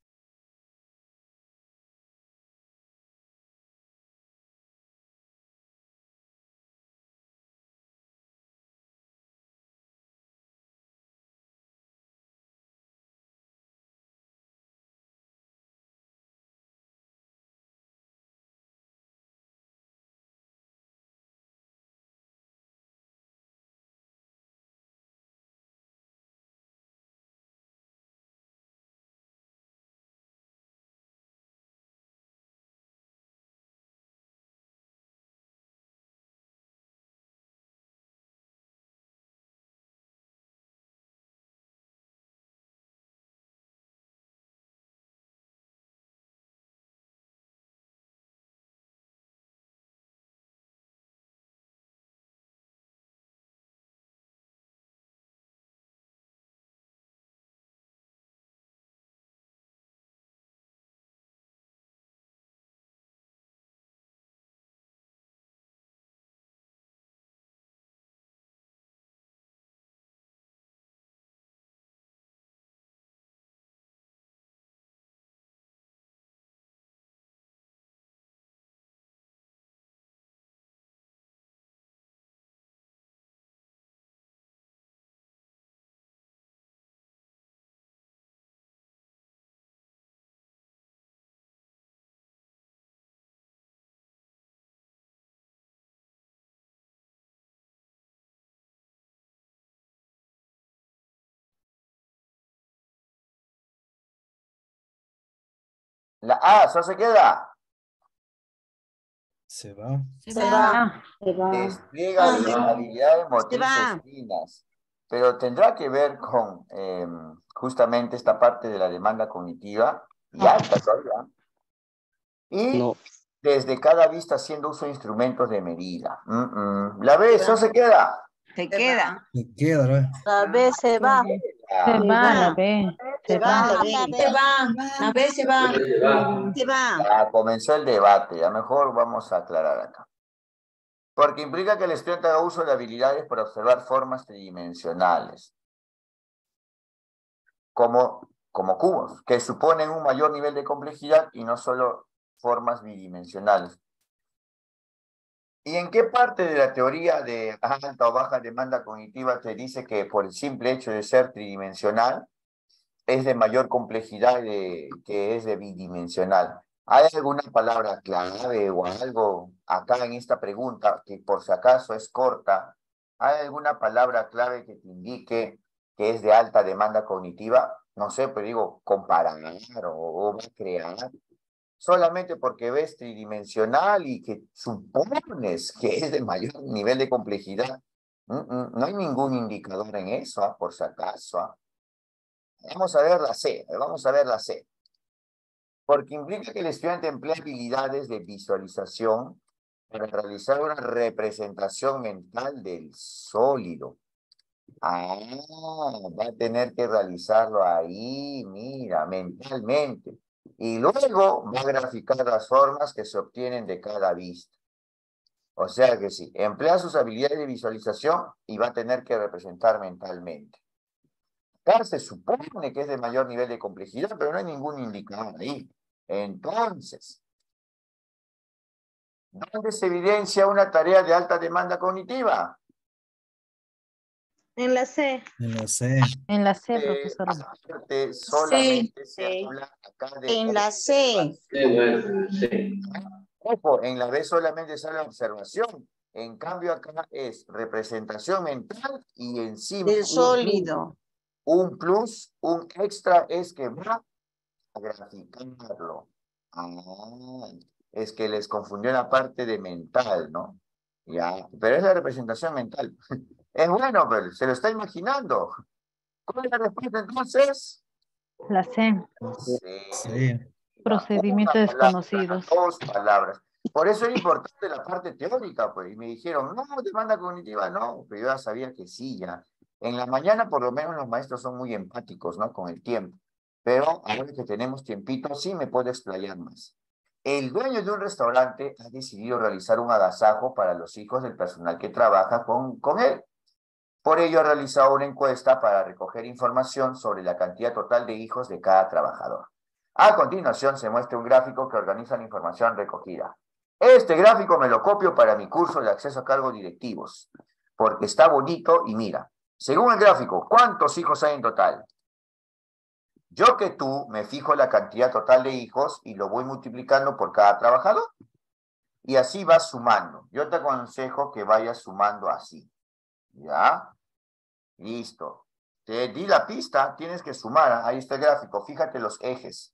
La A, ¿eso se queda? Se va. Se va. Despliega las habilidades va. motrices finas. Pero tendrá que ver con eh, justamente esta parte de la demanda cognitiva y alta todavía. Y No. desde cada vista haciendo uso de instrumentos de medida. Mm, mm. La B, ¿eso se queda? Se queda. Se queda, ¿no? La B se va. Se va, la B. Se va. Se va. La B se va. Se va. Ya comenzó el debate, ya mejor vamos a aclarar acá. Porque implica que el estudiante haga uso de habilidades para observar formas tridimensionales, como, como cubos, que suponen un mayor nivel de complejidad y no solo formas bidimensionales. ¿Y en qué parte de la teoría de alta o baja demanda cognitiva te dice que por el simple hecho de ser tridimensional es de mayor complejidad de, que es de bidimensional? ¿Hay alguna palabra clave o algo acá en esta pregunta que por si acaso es corta? ¿Hay alguna palabra clave que te indique que es de alta demanda cognitiva? No sé, pero digo, comparar o, o crear solamente porque ves tridimensional y que supones que es de mayor [LAUGHS] nivel de complejidad, Mm, mm, no hay ningún indicador en eso, ah, por si acaso. ah. Vamos a ver la C, vamos a ver la C. Porque implica que el estudiante emplea habilidades de visualización para realizar una representación mental del sólido. Ah, va a tener que realizarlo ahí, mira, mentalmente. Y luego va a graficar las formas que se obtienen de cada vista. O sea que sí, emplea sus habilidades de visualización y va a tener que representar mentalmente. Acá se supone que es de mayor nivel de complejidad, pero no hay ningún indicador ahí. Entonces, ¿dónde se evidencia una tarea de alta demanda cognitiva? En la C. En la C. En la C, Eh, profesor. aparte, solamente se sí. habla acá de En la C. Ojo, en la B solamente sale observación. En cambio, acá es representación mental y encima Del un plus- sólido. Un plus, un extra es que va a graficarlo. Ah, es que les confundió la parte de mental, ¿no? Ya, pero es la representación mental. [LAUGHS] Es bueno, pero se lo está imaginando. ¿Cuál es la respuesta entonces? La C. Sí. Sí. Procedimientos Una palabra, desconocidos. Dos palabras. Por eso es importante la parte teórica, pues. Y me dijeron, no, demanda cognitiva, no. Pero yo ya sabía que sí, ya. En la mañana, por lo menos, los maestros son muy empáticos, ¿no? Con el tiempo. Pero ahora que tenemos tiempito, sí me puedo explayar más. El dueño de un restaurante ha decidido realizar un agasajo para los hijos del personal que trabaja con, con él. Por ello, ha realizado una encuesta para recoger información sobre la cantidad total de hijos de cada trabajador. A continuación se muestra un gráfico que organiza la información recogida. Este gráfico me lo copio para mi curso de acceso a cargos directivos, porque está bonito y mira, según el gráfico, ¿cuántos hijos hay en total? Yo que tú me fijo la cantidad total de hijos y lo voy multiplicando por cada trabajador. Y así vas sumando. Yo te aconsejo que vayas sumando así. ¿Ya? Listo. Te di la pista, tienes que sumar. Ahí está el gráfico. Fíjate los ejes.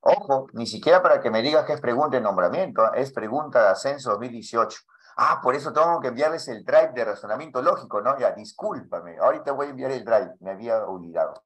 Ojo, ni siquiera para que me digas que es pregunta de nombramiento, es pregunta de ascenso 2018. Ah, por eso tengo que enviarles el drive de razonamiento lógico, ¿no? Ya, discúlpame. Ahorita voy a enviar el drive, me había olvidado.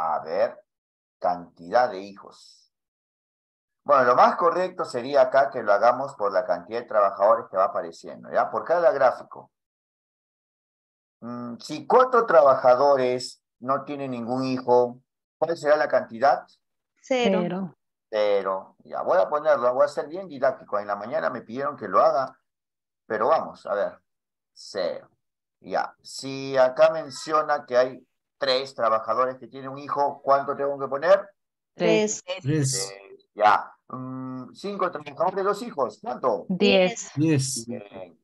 A ver, cantidad de hijos. Bueno, lo más correcto sería acá que lo hagamos por la cantidad de trabajadores que va apareciendo, ¿ya? Por cada gráfico. Mm, si cuatro trabajadores no tienen ningún hijo, ¿cuál será la cantidad? Cero. Cero. Cero. Ya, voy a ponerlo, voy a ser bien didáctico. En la mañana me pidieron que lo haga pero vamos, a ver. Cero. Ya. Si acá menciona que hay tres trabajadores que tienen un hijo, ¿cuánto tengo que poner? Tres. Tres. Eh, ya. Mm, cinco trabajadores, dos hijos, ¿cuánto? Diez. Diez. Bien.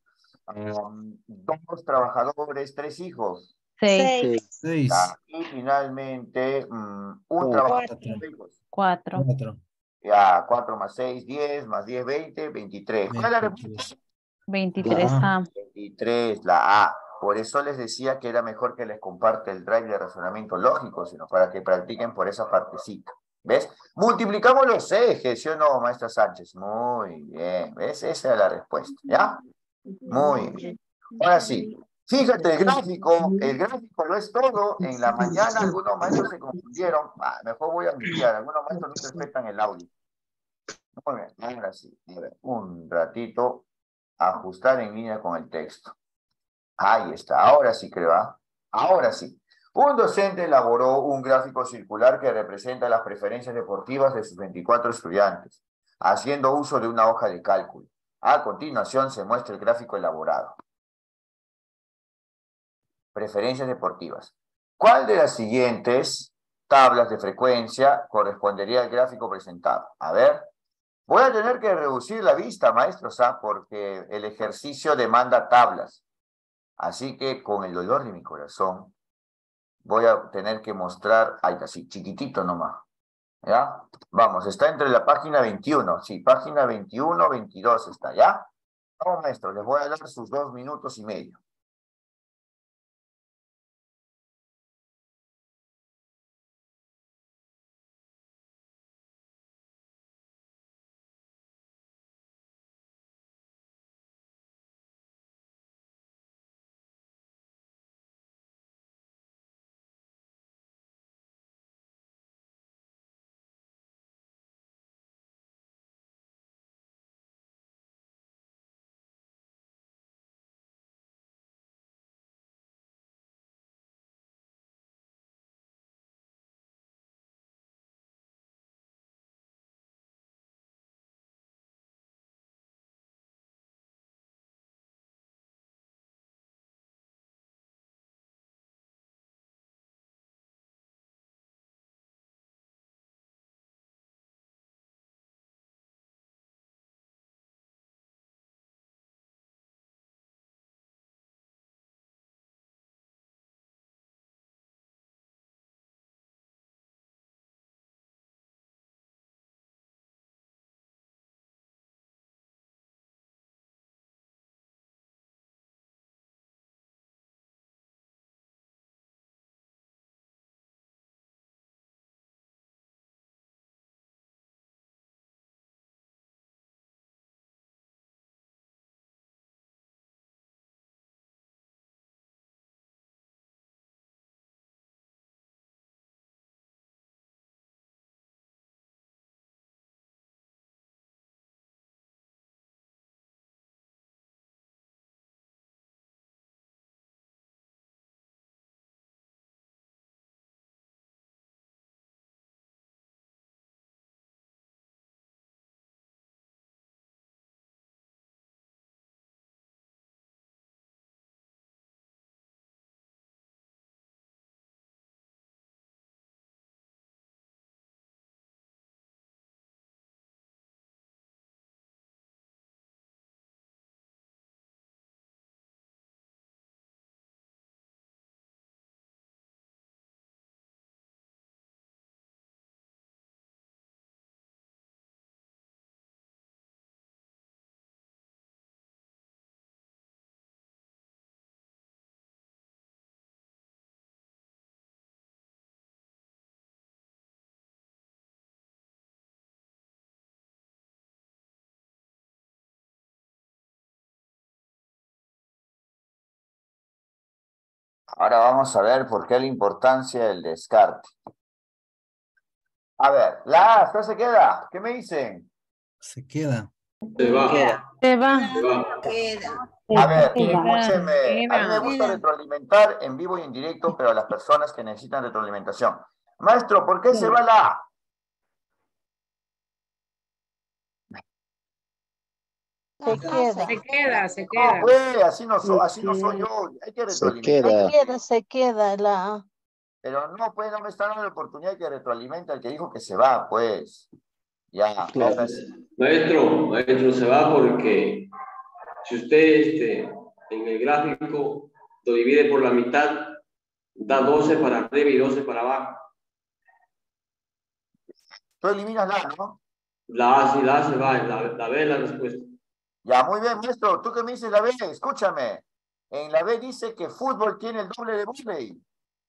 Um, dos trabajadores, tres hijos. Seis. Seis. Ya. Y finalmente, mm, un Cuatro. trabajador, tres hijos. Cuatro. Cuatro. Ya, 4 más 6, 10, más 10, 20, 23. ¿Cuál es la respuesta? Veintitrés. Ah. A. 23, la A. Por eso les decía que era mejor que les comparte el drive de razonamiento lógico, sino para que practiquen por esa partecita. ¿Ves? Multiplicamos los ejes, ¿sí o no, maestra Sánchez? Muy bien, ¿ves? Esa es la respuesta, ¿ya? Muy bien. Ahora sí, fíjate el gráfico, el gráfico lo es todo. En la mañana algunos maestros se confundieron. Ah, mejor voy a limpiar, algunos maestros no respetan el audio. Muy bien, ahora sí. A ver, un ratito, ajustar en línea con el texto. Ahí está, ahora sí creo, ¿ah? Ahora sí. Un docente elaboró un gráfico circular que representa las preferencias deportivas de sus 24 estudiantes, haciendo uso de una hoja de cálculo. A continuación se muestra el gráfico elaborado. Preferencias deportivas. ¿Cuál de las siguientes tablas de frecuencia correspondería al gráfico presentado? A ver. Voy a tener que reducir la vista, maestros, porque el ejercicio demanda tablas. Así que con el dolor de mi corazón, voy a tener que mostrar, ay, así, chiquitito nomás. ¿Ya? Vamos, está entre la página 21. Sí, página 21, 22 está, ¿ya? Vamos, maestro, les voy a dar sus dos minutos y medio. Ahora vamos a ver por qué la importancia del descarte. A ver, la A, ¿esta se queda? ¿Qué me dicen? Se queda. Se va. Queda. A ver, Queda. escúchenme. A mí me gusta Queda. retroalimentar en vivo y en directo, pero a las personas que necesitan retroalimentación. Maestro, ¿por qué se va la Se queda. Se queda, se No, queda. pues, así no, soy, así no soy yo. Hay que Se retroalimentar. queda. Se queda, se queda la Pero no, pues, no me están dando la oportunidad que retroalimente al que dijo que se va, pues. Ya. Claro. Maestro, maestro, se va porque si usted este, en el gráfico lo divide por la mitad, da 12 para arriba y 12 para abajo. Tú eliminas la, ¿no? La A, sí, la A se va, la, la B es la respuesta. Ya, muy bien, maestro. ¿Tú qué me dices la B? Escúchame. En la B dice que fútbol tiene el doble de volei.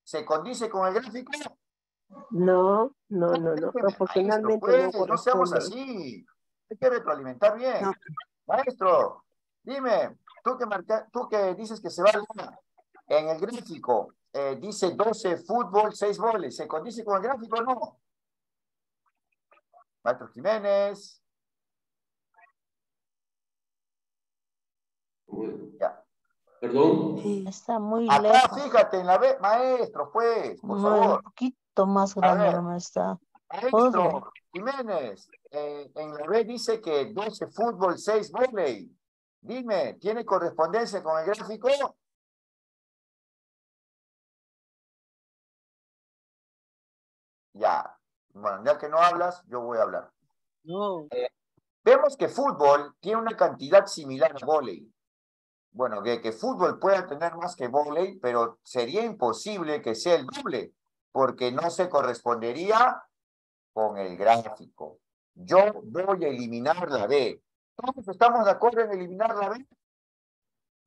¿Se condice con el gráfico? No, no, no, no. Proporcionalmente pues, no no seamos así. Hay que retroalimentar bien. No. Maestro, dime, tú que, marca, tú que dices que se va la- en el gráfico, eh, dice 12 fútbol, 6 goles. ¿Se condice con el gráfico o no? Maestro Jiménez. Ya. Perdón. está muy Acá, lejos. fíjate, en la B, maestro, pues, por No, favor. un poquito más grande ver. está. Maestro. Jiménez, eh, en la B dice que 12 fútbol, 6 volei. Dime, ¿tiene correspondencia con el gráfico? Ya. Bueno, ya que no hablas, yo voy a hablar. No. Vemos que fútbol tiene una cantidad similar a vóley. Bueno, que, que fútbol pueda tener más que vóley, pero sería imposible que sea el doble, porque no se correspondería con el gráfico. Yo voy a eliminar la B. ¿Todos estamos de acuerdo en eliminar la B?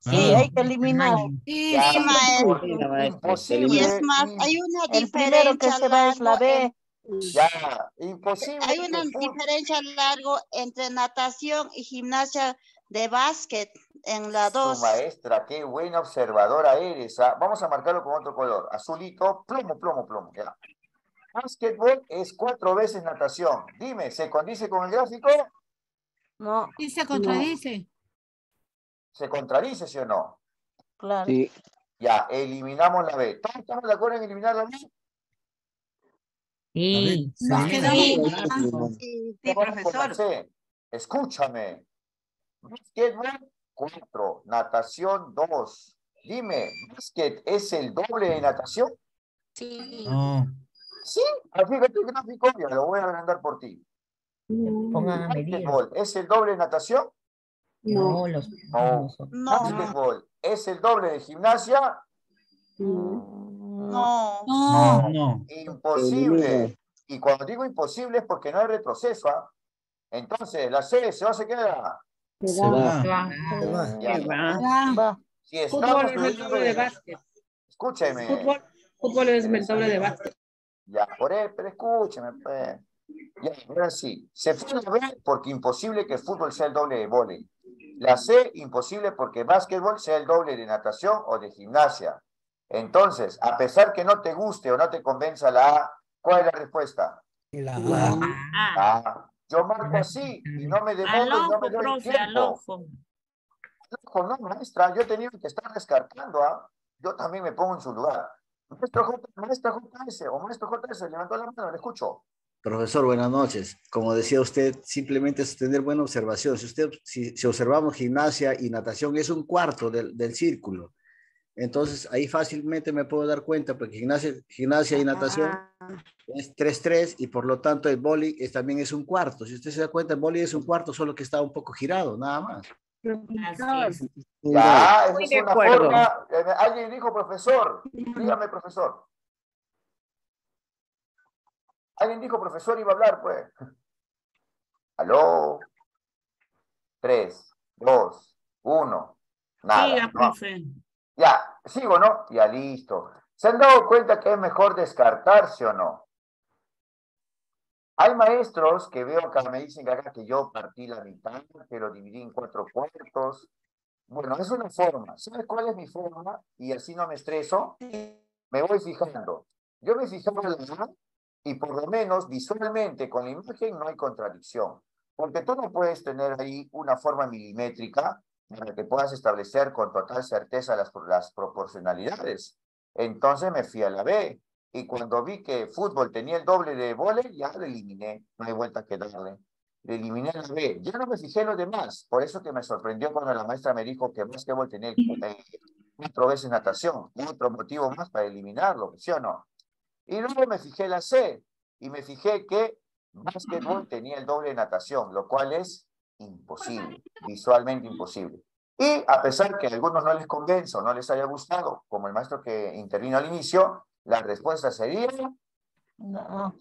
Sí, Ah. hay que eliminar. Sí, sí, maestro. Imposible. Y es más, im- hay una El primero que diferencia se va es la B. en- Ya, imposible. Hay una diferencia largo entre natación y gimnasia de básquet en la 2. Maestra, qué buena observadora eres. Ah, vamos a marcarlo con otro color. Azulito, plomo, plomo, plomo. Ya. Basketball es cuatro veces natación. Dime, ¿se condice con el gráfico? No. ¿Y se contradice? ¿Se contradice, sí o no? Claro. Ya, eliminamos la B. ¿Todos estamos de acuerdo en eliminar la B? Sí. sí. Sí. Sí, profesor. Escúchame. Basketball 4, natación 2. Dime, ¿brisket es el doble de natación? Sí. No. Sí, fíjate el gráfico, ya lo voy a agrandar por ti. Mm. Básquetbol, ¿es el doble de natación? No, los no. no. ¿es el doble de gimnasia? Mm. No. No. Imposible. Y cuando digo imposible es porque no hay retroceso. ¿eh? Entonces, la C se va a quedar se va. Se va. Ya. Va. Si estamos Fútbol es el doble de básquet. Escúcheme. Fútbol, fútbol es el doble de básquet. Ya, por eso, pero escúcheme, pues. Ya, ahora sí. Se fue la B porque imposible que el fútbol sea el doble de vóley. La C, imposible porque básquetbol sea el doble de natación o de gimnasia. Entonces, a pesar que no te guste o no te convenza la A, ¿cuál es la respuesta? La Ah, A. Yo marco así y no me demoro y no me doy tiempo. Ojo, no, maestra, yo tenía que estar descartando, ¿ah? Yo también me pongo en su lugar. Maestro J, maestra JS o maestro JS, levantó la mano, le escucho. Profesor, buenas noches. Como decía usted, simplemente es tener buena observación. Si usted, si, si observamos gimnasia y natación, es un cuarto del, del círculo. Entonces, ahí fácilmente me puedo dar cuenta, porque gimnasia, gimnasia y natación es 3-3 y por lo tanto el boli es, también es un cuarto. Si usted se da cuenta, el boli es un cuarto, solo que está un poco girado, nada más. así es. Ya, esa es de una forma. eh, alguien dijo, profesor. Dígame, profesor. Alguien dijo, profesor, iba a hablar, pues. Aló. Tres, dos, uno. Nada. Siga, no. profe. Ya, sigo, ¿no? Ya listo. ¿Se han dado cuenta que es mejor descartarse o no? Hay maestros que veo acá, me dicen que que yo partí la mitad, que lo dividí en cuatro cuartos. Bueno, es una forma. ¿Sabes cuál es mi forma? Y así no me estreso. Me voy fijando. Yo me fijaba en la A y por lo menos visualmente con la imagen no hay contradicción. Porque tú no puedes tener ahí una forma milimétrica para que puedas establecer con total certeza las proporcionalidades. Entonces me fui a la B. Y cuando vi que fútbol tenía el doble de vóley, ya lo eliminé. No hay vuelta que darle. le eliminé la B. Ya no me fijé en los demás. Por eso que me sorprendió cuando la maestra me dijo que básquetbol tenía eh, cuatro veces natación. Otro motivo más para eliminarlo, ¿sí o no? Y luego me fijé en la C. Y me fijé que básquetbol tenía el doble de natación, lo cual es imposible, visualmente imposible. Y a pesar que a algunos no les convenzo, no les haya gustado, como el maestro que intervino al inicio, la respuesta sería... No.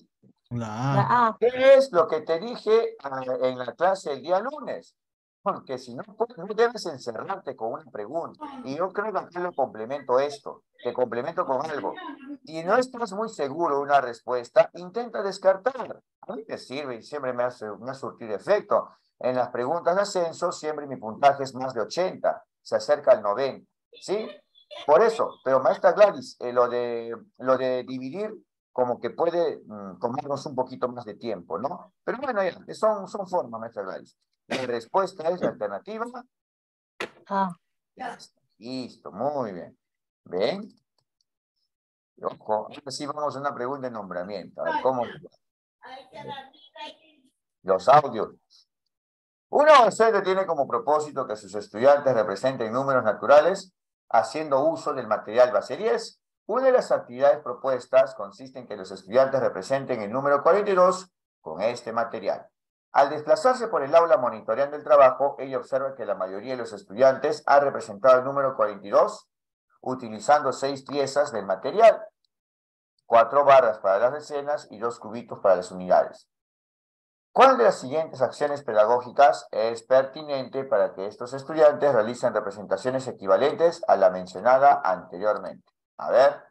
La A. La A. ¿Qué es lo que te dije ah, en la clase el día lunes? Porque si no, pues, no debes encerrarte con una pregunta. Y yo creo que aquí lo complemento esto, te complemento con algo. Si no estás muy seguro de una respuesta, intenta descartar. A mí me sirve y siempre me hace, me ha surtido efecto. En las preguntas de ascenso, siempre mi puntaje es más de 80, se acerca al 90, ¿sí? Por eso, pero maestra Gladys, eh, lo, de, lo de dividir como que puede mm, tomarnos un poquito más de tiempo, ¿no? Pero bueno, ya, son, son formas, maestra Gladys. La respuesta es la alternativa. A. Ya está. Listo, muy bien. ¿Ven? Ojo, ahora sí vamos a una pregunta de nombramiento. A ver, ¿cómo? Los audios. Una docente tiene como propósito que sus estudiantes representen números naturales haciendo uso del material base 10. Una de las actividades propuestas consiste en que los estudiantes representen el número 42 con este material. Al desplazarse por el aula monitoreando el trabajo, ella observa que la mayoría de los estudiantes ha representado el número 42 utilizando seis piezas del material, cuatro barras para las decenas y dos cubitos para las unidades. ¿Cuál de las siguientes acciones pedagógicas es pertinente para que estos estudiantes realicen representaciones equivalentes a la mencionada anteriormente? A ver.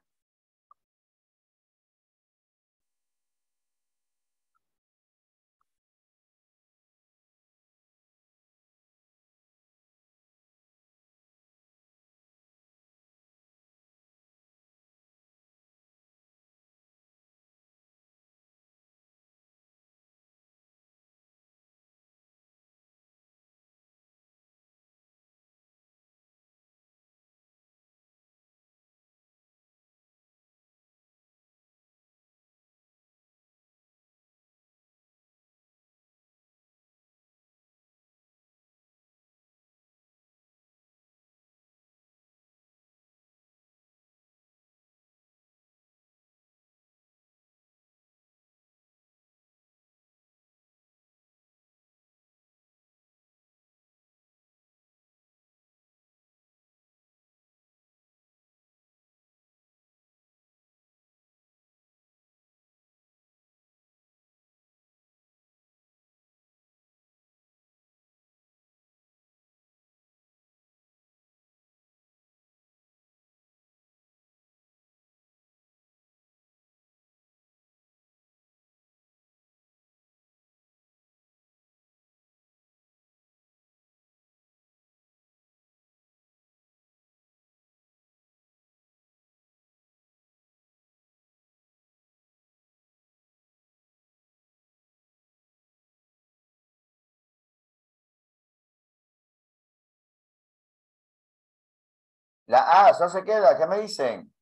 La A, ¿eso se queda? ¿Qué me dicen?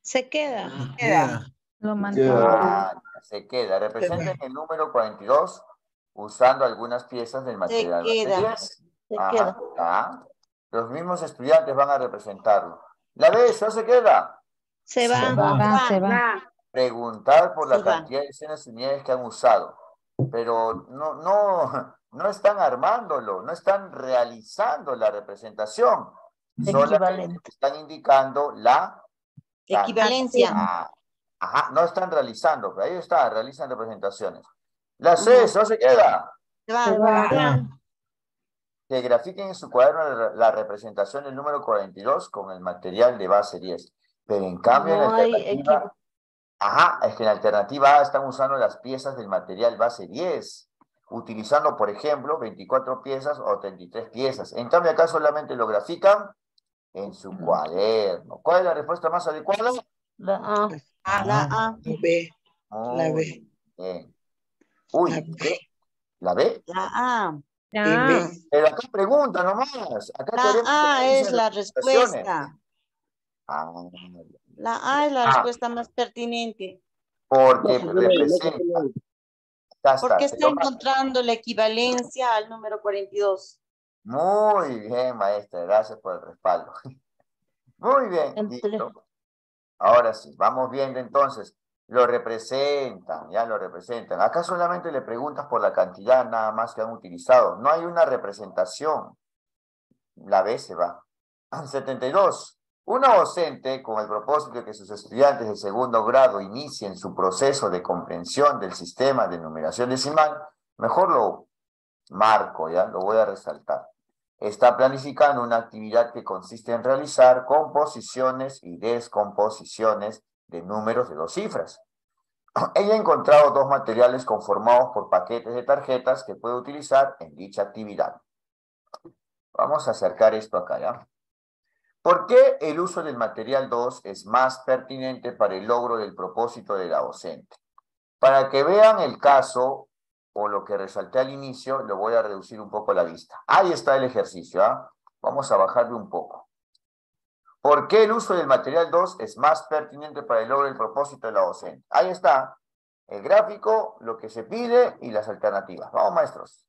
Se queda. Queda. Lo mantengo. Ah, se queda. Representen el número 42 usando algunas piezas del material. base queda. 10. Se Ajá, queda. ah. Los mismos estudiantes van a representarlo. La B, ¿eso se queda? Se va. Va, se va. Preguntar por la Se va. cantidad de escenas y unidades que han usado. Pero no, no, no están armándolo, no están realizando la representación. Solamente están indicando la Equivalencia. Ah, Ajá, no están realizando, pero ahí está, realizan representaciones. La C, ¿eso se queda? Se va. Se va. Que grafiquen en su cuaderno la- la representación del número 42 con el material de base 10. Pero en cambio, en la No alternativa, ajá, es que en la alternativa A están usando las piezas del material base 10, utilizando, por ejemplo, 24 piezas o 33 piezas. En cambio, acá solamente lo grafican en su cuaderno. ¿Cuál es la respuesta más adecuada? La A. La A. B. La B. Bien. Uy, La ¿qué? ¿La B? La A. Ah, B. Pero acá pregunta nomás. Acá La A es la respuesta. Ah, La A es la Ah. respuesta más pertinente. porque representa. Porque ¿se está encontrando la equivalencia al número 42. Muy bien, maestra, gracias por el respaldo. [LAUGHS] Muy bien, listo. Ahora sí, vamos viendo entonces. Lo representan, ya lo representan. Acá solamente le preguntas por la cantidad nada más que han utilizado. No hay una representación. La B se va. [CLEARS THROAT] 72. Una docente, con el propósito de que sus estudiantes de segundo grado inicien su proceso de comprensión del sistema de numeración decimal, mejor lo marco, ya lo voy a resaltar. Está planificando una actividad que consiste en realizar composiciones y descomposiciones de números de dos cifras. [CLEARS THROAT] Ella ha encontrado dos materiales conformados por paquetes de tarjetas que puede utilizar en dicha actividad. Vamos a acercar esto acá, ¿ya? ¿Por qué el uso del material 2 es más pertinente para el logro del propósito de la docente? Para que vean el caso o lo que resalté al inicio, le voy a reducir un poco la vista. Ahí está el ejercicio, ¿ah? Vamos a bajarle un poco. ¿Por qué el uso del material 2 es más pertinente para el logro del propósito de la docente? Ahí está el gráfico, lo que se pide y las alternativas. Vamos, maestros.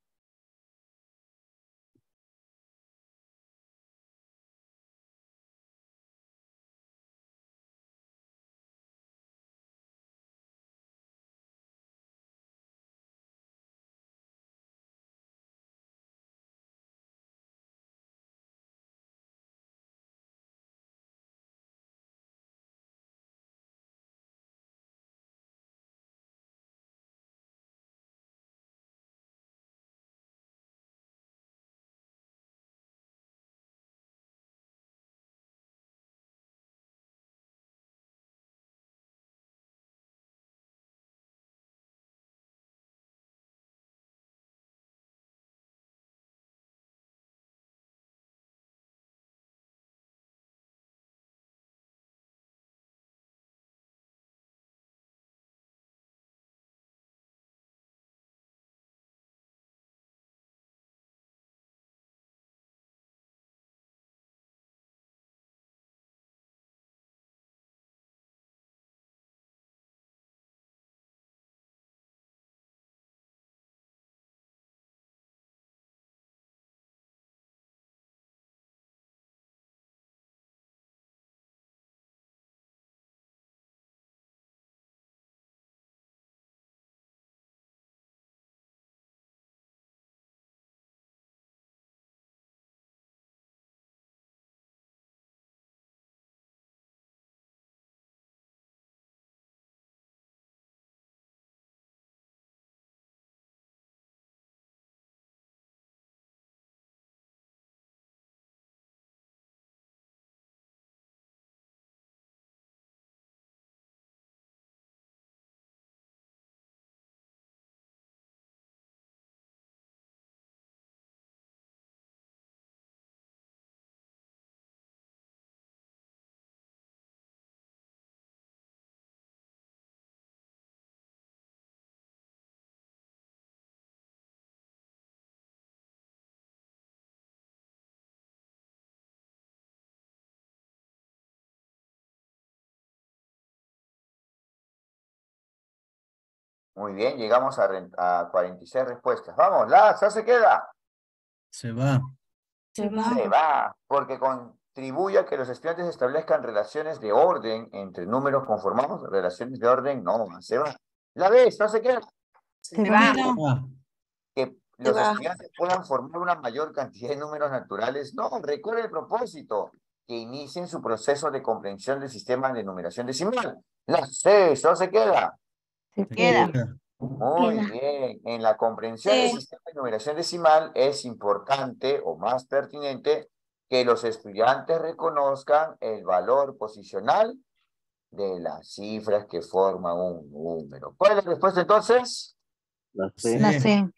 Muy bien, llegamos a, a 46 respuestas. Vamos, Laza se queda. Se va. Se va. Se va, porque contribuye a que los estudiantes establezcan relaciones de orden entre números conformados. Relaciones de orden, no, se va. La ves, no se queda. Se va. Que los estudiantes puedan formar una mayor cantidad de números naturales. No, recuerda el propósito. Que inicien su proceso de comprensión del sistema de numeración decimal. La C, no se queda. Se Queda. queda. Muy Queda. bien. En la comprensión del sistema de numeración decimal es importante o más pertinente que los estudiantes reconozcan el valor posicional de las cifras que forman un número. ¿Cuál es la respuesta entonces? La C. La C.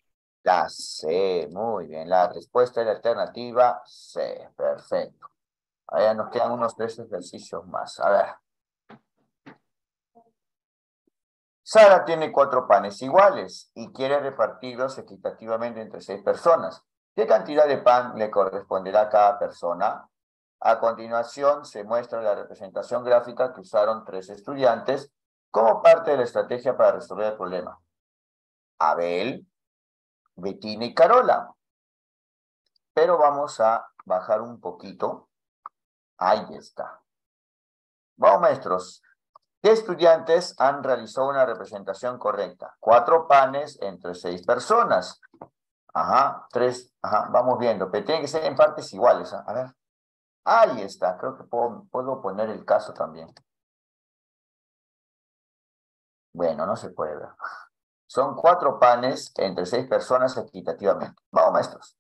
La C. Muy bien. La respuesta es la alternativa C. Perfecto. Allá nos quedan unos tres ejercicios más. A ver. Sara tiene cuatro panes iguales y quiere repartirlos equitativamente entre seis personas. ¿Qué cantidad de pan le corresponderá a cada persona? A continuación se muestra la representación gráfica que usaron tres estudiantes como parte de la estrategia para resolver el problema. Abel, Betina y Carola. Pero vamos a bajar un poquito. Ahí está. Vamos, maestros. ¿Qué estudiantes han realizado una representación correcta? Cuatro panes entre seis personas. Ajá, tres, ajá, vamos viendo, pero tienen que ser en partes iguales. ¿ah? A ver. Ahí está, creo que puedo, puedo poner el caso también. Bueno, no se puede ver. Son cuatro panes entre seis personas equitativamente. Vamos, maestros.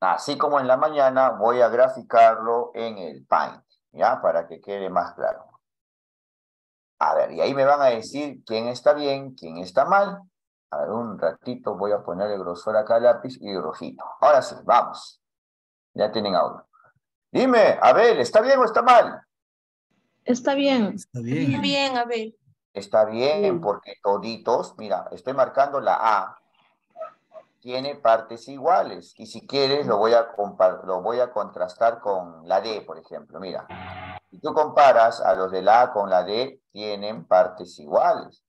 Así como en la mañana, voy a graficarlo en el Paint, ¿ya? Para que quede más claro. A ver, y ahí me van a decir quién está bien, quién está mal. A ver, un ratito voy a poner el grosor acá al lápiz y rojito. Ahora sí, vamos. Ya tienen audio. Dime, a ver, ¿está bien o está mal? Está bien. Está bien. Está bien, a ver. Está bien, porque toditos, mira, estoy marcando la A, tiene partes iguales. Y si quieres, lo voy a, lo voy a contrastar con la D, por ejemplo. Mira, si tú comparas a los de la A con la D, tienen partes iguales.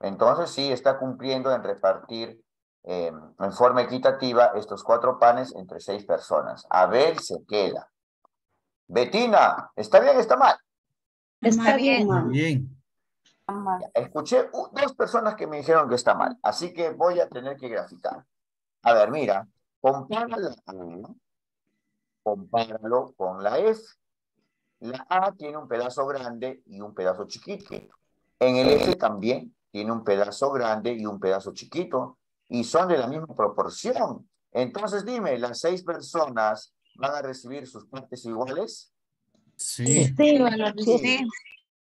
Entonces, sí, está cumpliendo en repartir eh, en forma equitativa estos cuatro panes entre seis personas. Abel se queda. Betina, ¿está bien o está mal? Está bien. Está bien. Escuché dos personas que me dijeron que está mal, así que voy a tener que graficar. A ver, mira, compara la A, compáralo con la F. La A tiene un pedazo grande y un pedazo chiquito. En el F también tiene un pedazo grande y un pedazo chiquito, y son de la misma proporción. Entonces dime, ¿las seis personas van a recibir sus partes iguales? Sí. Sí.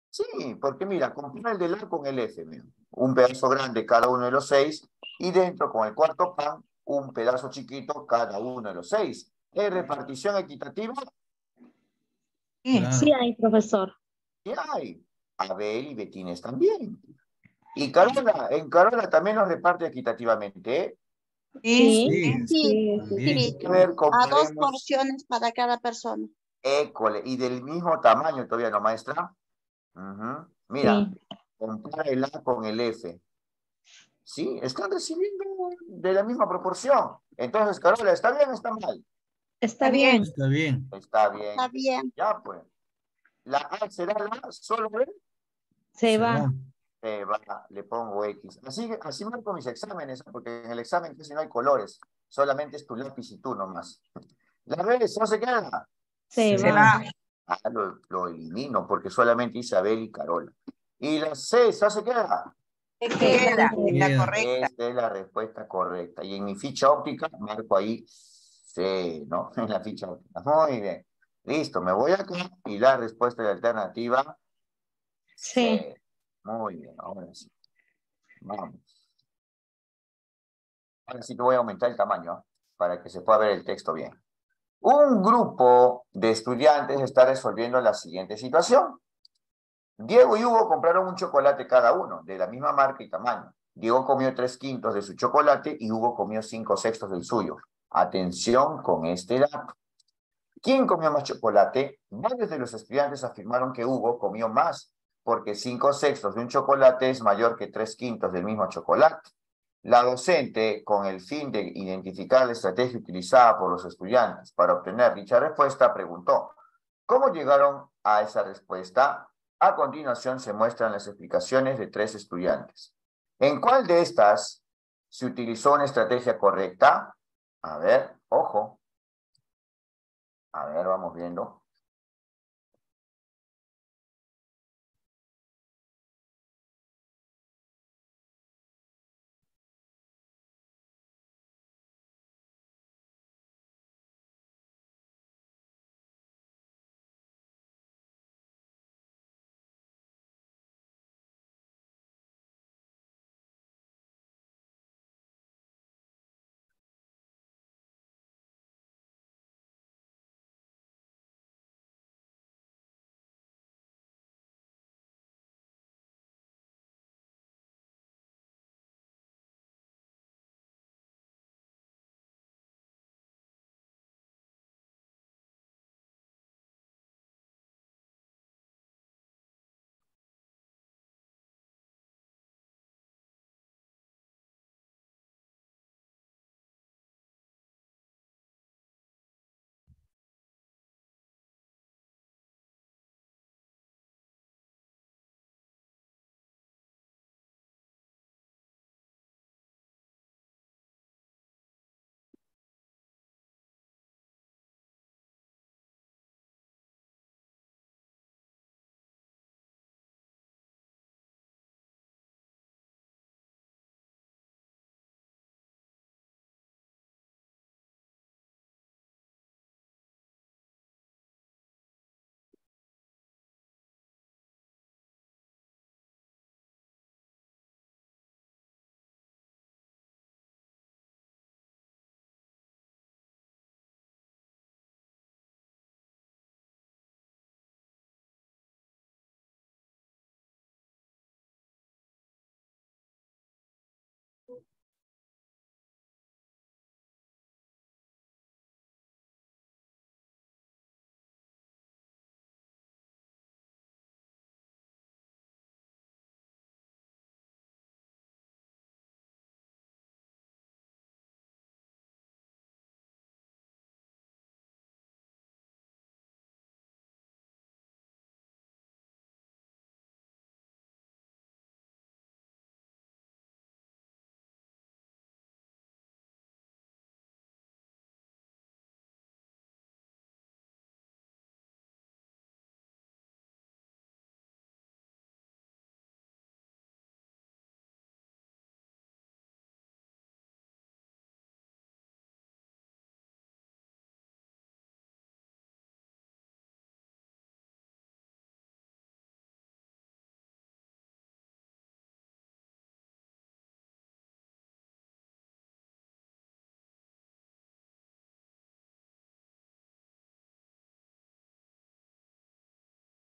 Sí, porque mira, compara el del A con el F, mira. un pedazo grande cada uno de los seis, y dentro con el cuarto pan, un pedazo chiquito cada uno de los seis. ¿Es repartición equitativa? Sí hay, profesor. Sí hay. Abel y Betines también. Y Carola, en Carola también nos reparte equitativamente, ¿eh? Sí. Sí. Sí, También. Sí, A ver, a dos porciones para cada persona. École, y del mismo tamaño todavía, ¿no, maestra? Mira, Sí. compara el A con el F. Sí, están recibiendo de la misma proporción. Entonces, Carola, ¿está bien o está mal? Está bien. Está bien. Está bien. Está bien. Ya, pues. La A será la solo B. Se va. Se va, le pongo X. Así, así marco mis exámenes, porque en el examen casi no hay colores, solamente es tu lápiz y tú nomás. La B no se queda. Se Se va. Ah, lo, lo elimino porque solamente Isabel y Carola. Y la C no se queda. Queda. La correcta. Esta es la respuesta correcta. Y en mi ficha óptica marco ahí C, ¿no? [LAUGHS] En la ficha óptica. Muy bien. Listo, me voy acá y la respuesta de alternativa Sí. C. Muy bien, ahora sí. Vamos. Ahora sí que voy a aumentar el tamaño ¿ah? para que se pueda ver el texto bien. Un grupo de estudiantes está resolviendo la siguiente situación. Diego y Hugo compraron un chocolate cada uno, de la misma marca y tamaño. Diego comió tres quintos de su chocolate y Hugo comió cinco sextos del suyo. Atención con este dato. ¿Quién comió más chocolate? Varios de los estudiantes afirmaron que Hugo comió más, porque cinco sextos de un chocolate es mayor que tres quintos del mismo chocolate. La docente, con el fin de identificar la estrategia utilizada por los estudiantes para obtener dicha respuesta, preguntó, ¿cómo llegaron a esa respuesta? A continuación se muestran las explicaciones de tres estudiantes. ¿En cuál de estas se utilizó una estrategia correcta? A ver, ojo. A ver, vamos viendo.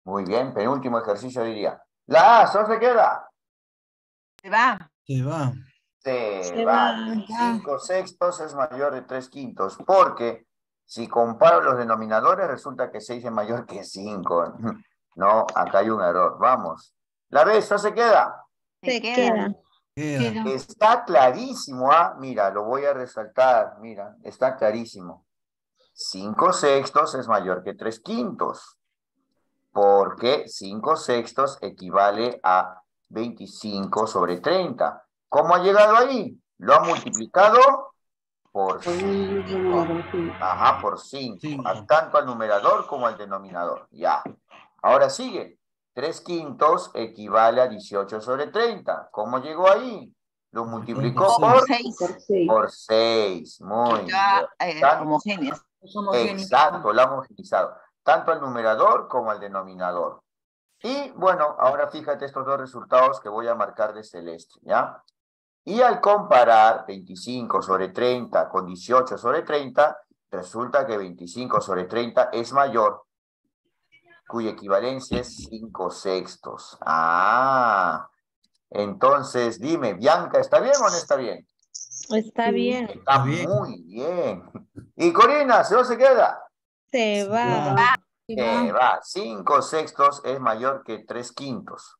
Muy bien, penúltimo ejercicio diría. La A, ¿solo se queda? Se va. Se va. Se, Se va. Cinco sextos es mayor de tres quintos, porque si comparo los denominadores resulta que seis es mayor que cinco. [LAUGHS] No, acá hay un error. Vamos. La B, ¿solo se queda? Se queda. Queda. Está clarísimo, ¿ah? Mira, lo voy a resaltar, mira, está clarísimo. 5 sextos es mayor que 3 quintos, porque 5 sextos equivale a 25 sobre 30. ¿Cómo ha llegado ahí? Lo ha multiplicado por 5. Ajá, por 5. Tanto al numerador como al denominador. Ya. Ahora sigue. 3 quintos equivale a 18 sobre 30. ¿Cómo llegó ahí? Lo multiplicó por Seis. por 6. Muy bien. Ya, eh, Tan- homogéneas. Exacto, lo ha homogeneizado. Tanto al numerador como al denominador. Y bueno, ahora fíjate estos dos resultados que voy a marcar de celeste, ¿ya? Y al comparar 25 sobre 30 con 18 sobre 30, resulta que 25 sobre 30 es mayor, cuya equivalencia es 5 sextos. Ah, entonces dime, Bianca, ¿está bien o no está bien? Está bien. Está muy bien. Y Corina, ¿se va o se queda? Se va. Que va, 5 sextos es mayor que 3 quintos.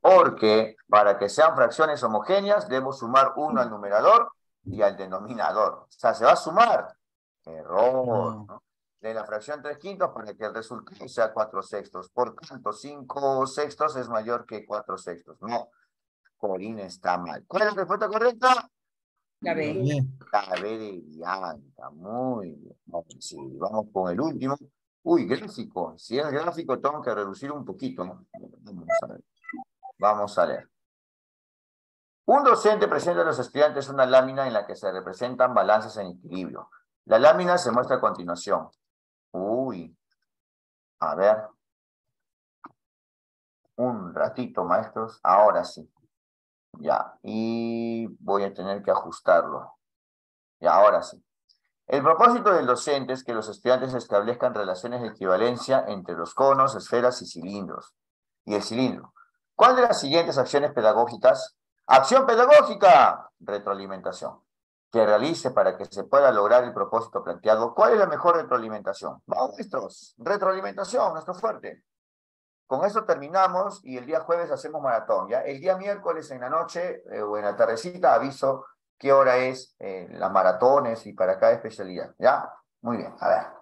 Porque para que sean fracciones homogéneas, debemos sumar uno al numerador y al denominador. O sea, se va a sumar. Error. ¿no? De la fracción 3 quintos para que el resultado sea 4 sextos. Por tanto, 5 sextos es mayor que 4 sextos. No, Corina está mal. ¿Cuál es la respuesta correcta? La B. Bien. La B de Bianca, muy bien. Vamos, sí, vamos con el último. Uy, gráfico. Si es gráfico, tengo que reducir un poquito. ¿no? Vamos a ver. Vamos a leer. Un docente presenta a los estudiantes una lámina en la que se representan balances en equilibrio. La lámina se muestra a continuación. Uy. A ver. Un ratito, maestros. Ahora sí. Ya, y voy a tener que ajustarlo. Ya, ahora sí. El propósito del docente es que los estudiantes establezcan relaciones de equivalencia entre los conos, esferas y cilindros. Y el cilindro. ¿Cuál de las siguientes acciones pedagógicas? Acción pedagógica, retroalimentación. Que realice para que se pueda lograr el propósito planteado. ¿Cuál es la mejor retroalimentación? Vamos, maestros. Retroalimentación, nuestro fuerte. Con esto terminamos y el día jueves hacemos maratón, ¿ya? El día miércoles en la noche eh, o en la tardecita aviso qué hora es eh, las maratones y para cada especialidad, ¿ya? Muy bien, a ver.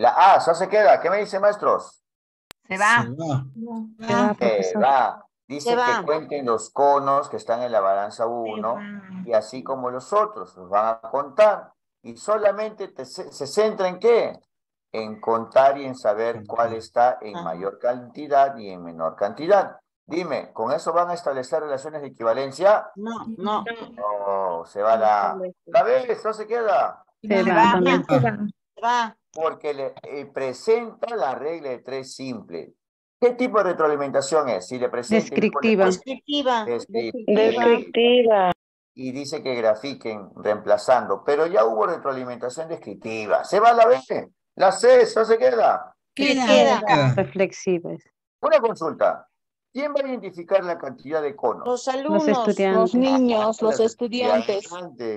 La A, ¿eso se queda? ¿Qué me dicen, maestros? Se va. Se va. Se va, Se profesor. va. Dice Se que cuenten los conos que están en la balanza 1 y así como los otros, los van a contar. Y solamente te- se, se centra en qué? En contar y en saber cuál está en mayor cantidad y en menor cantidad. Dime, ¿con eso van a establecer relaciones de equivalencia? No, no. No, se va la... ¿La ves? ¿No se queda? Se Se va va. también. Se va. Porque le eh, presenta la regla de tres simple. ¿Qué tipo de retroalimentación es? Si le presenta... Descriptiva. Descriptiva. Descriptiva. y dice que grafiquen reemplazando, pero ya hubo retroalimentación descriptiva. Se va la B, la C, ¿eso se queda? Queda. Queda. Reflexivas. Una consulta. ¿Quién va a identificar la cantidad de conos? Los alumnos. estudiantes. niños, Los estudiantes,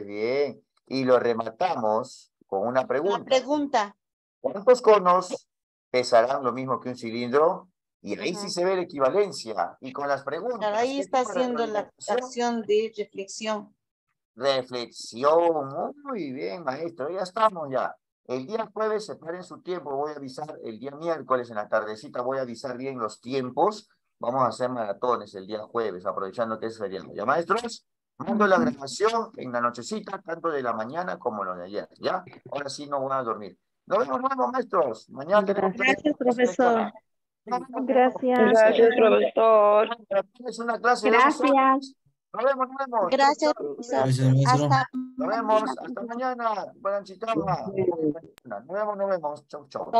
bien. Y lo rematamos con una Una pregunta. ¿Cuántos conos pesarán lo mismo que un cilindro? Y ahí sí se ve la equivalencia. Y con las preguntas. Ahí ¿qué está haciendo la acción de reflexión. Reflexión, muy bien, maestro, ya estamos ya. El día jueves separen su tiempo, voy a avisar el día miércoles en la tardecita, voy a avisar bien los tiempos. Vamos a hacer maratones el día jueves, aprovechando que es feriado. ¿Ya, maestros? Mando la grabación en la nochecita, tanto de la mañana como lo de ayer, ¿ya? Ahora sí no voy a dormir. Nos vemos luego, maestros. Mañana tenemos Gracias, profesor. Gracias. Gracias, profesor. Es una clase. Gracias. Nos vemos, nos vemos. Gracias, profesor. Hasta Nos vemos, hasta mañana, Baranchitama. Nos vemos, nos vemos. Chau, chau.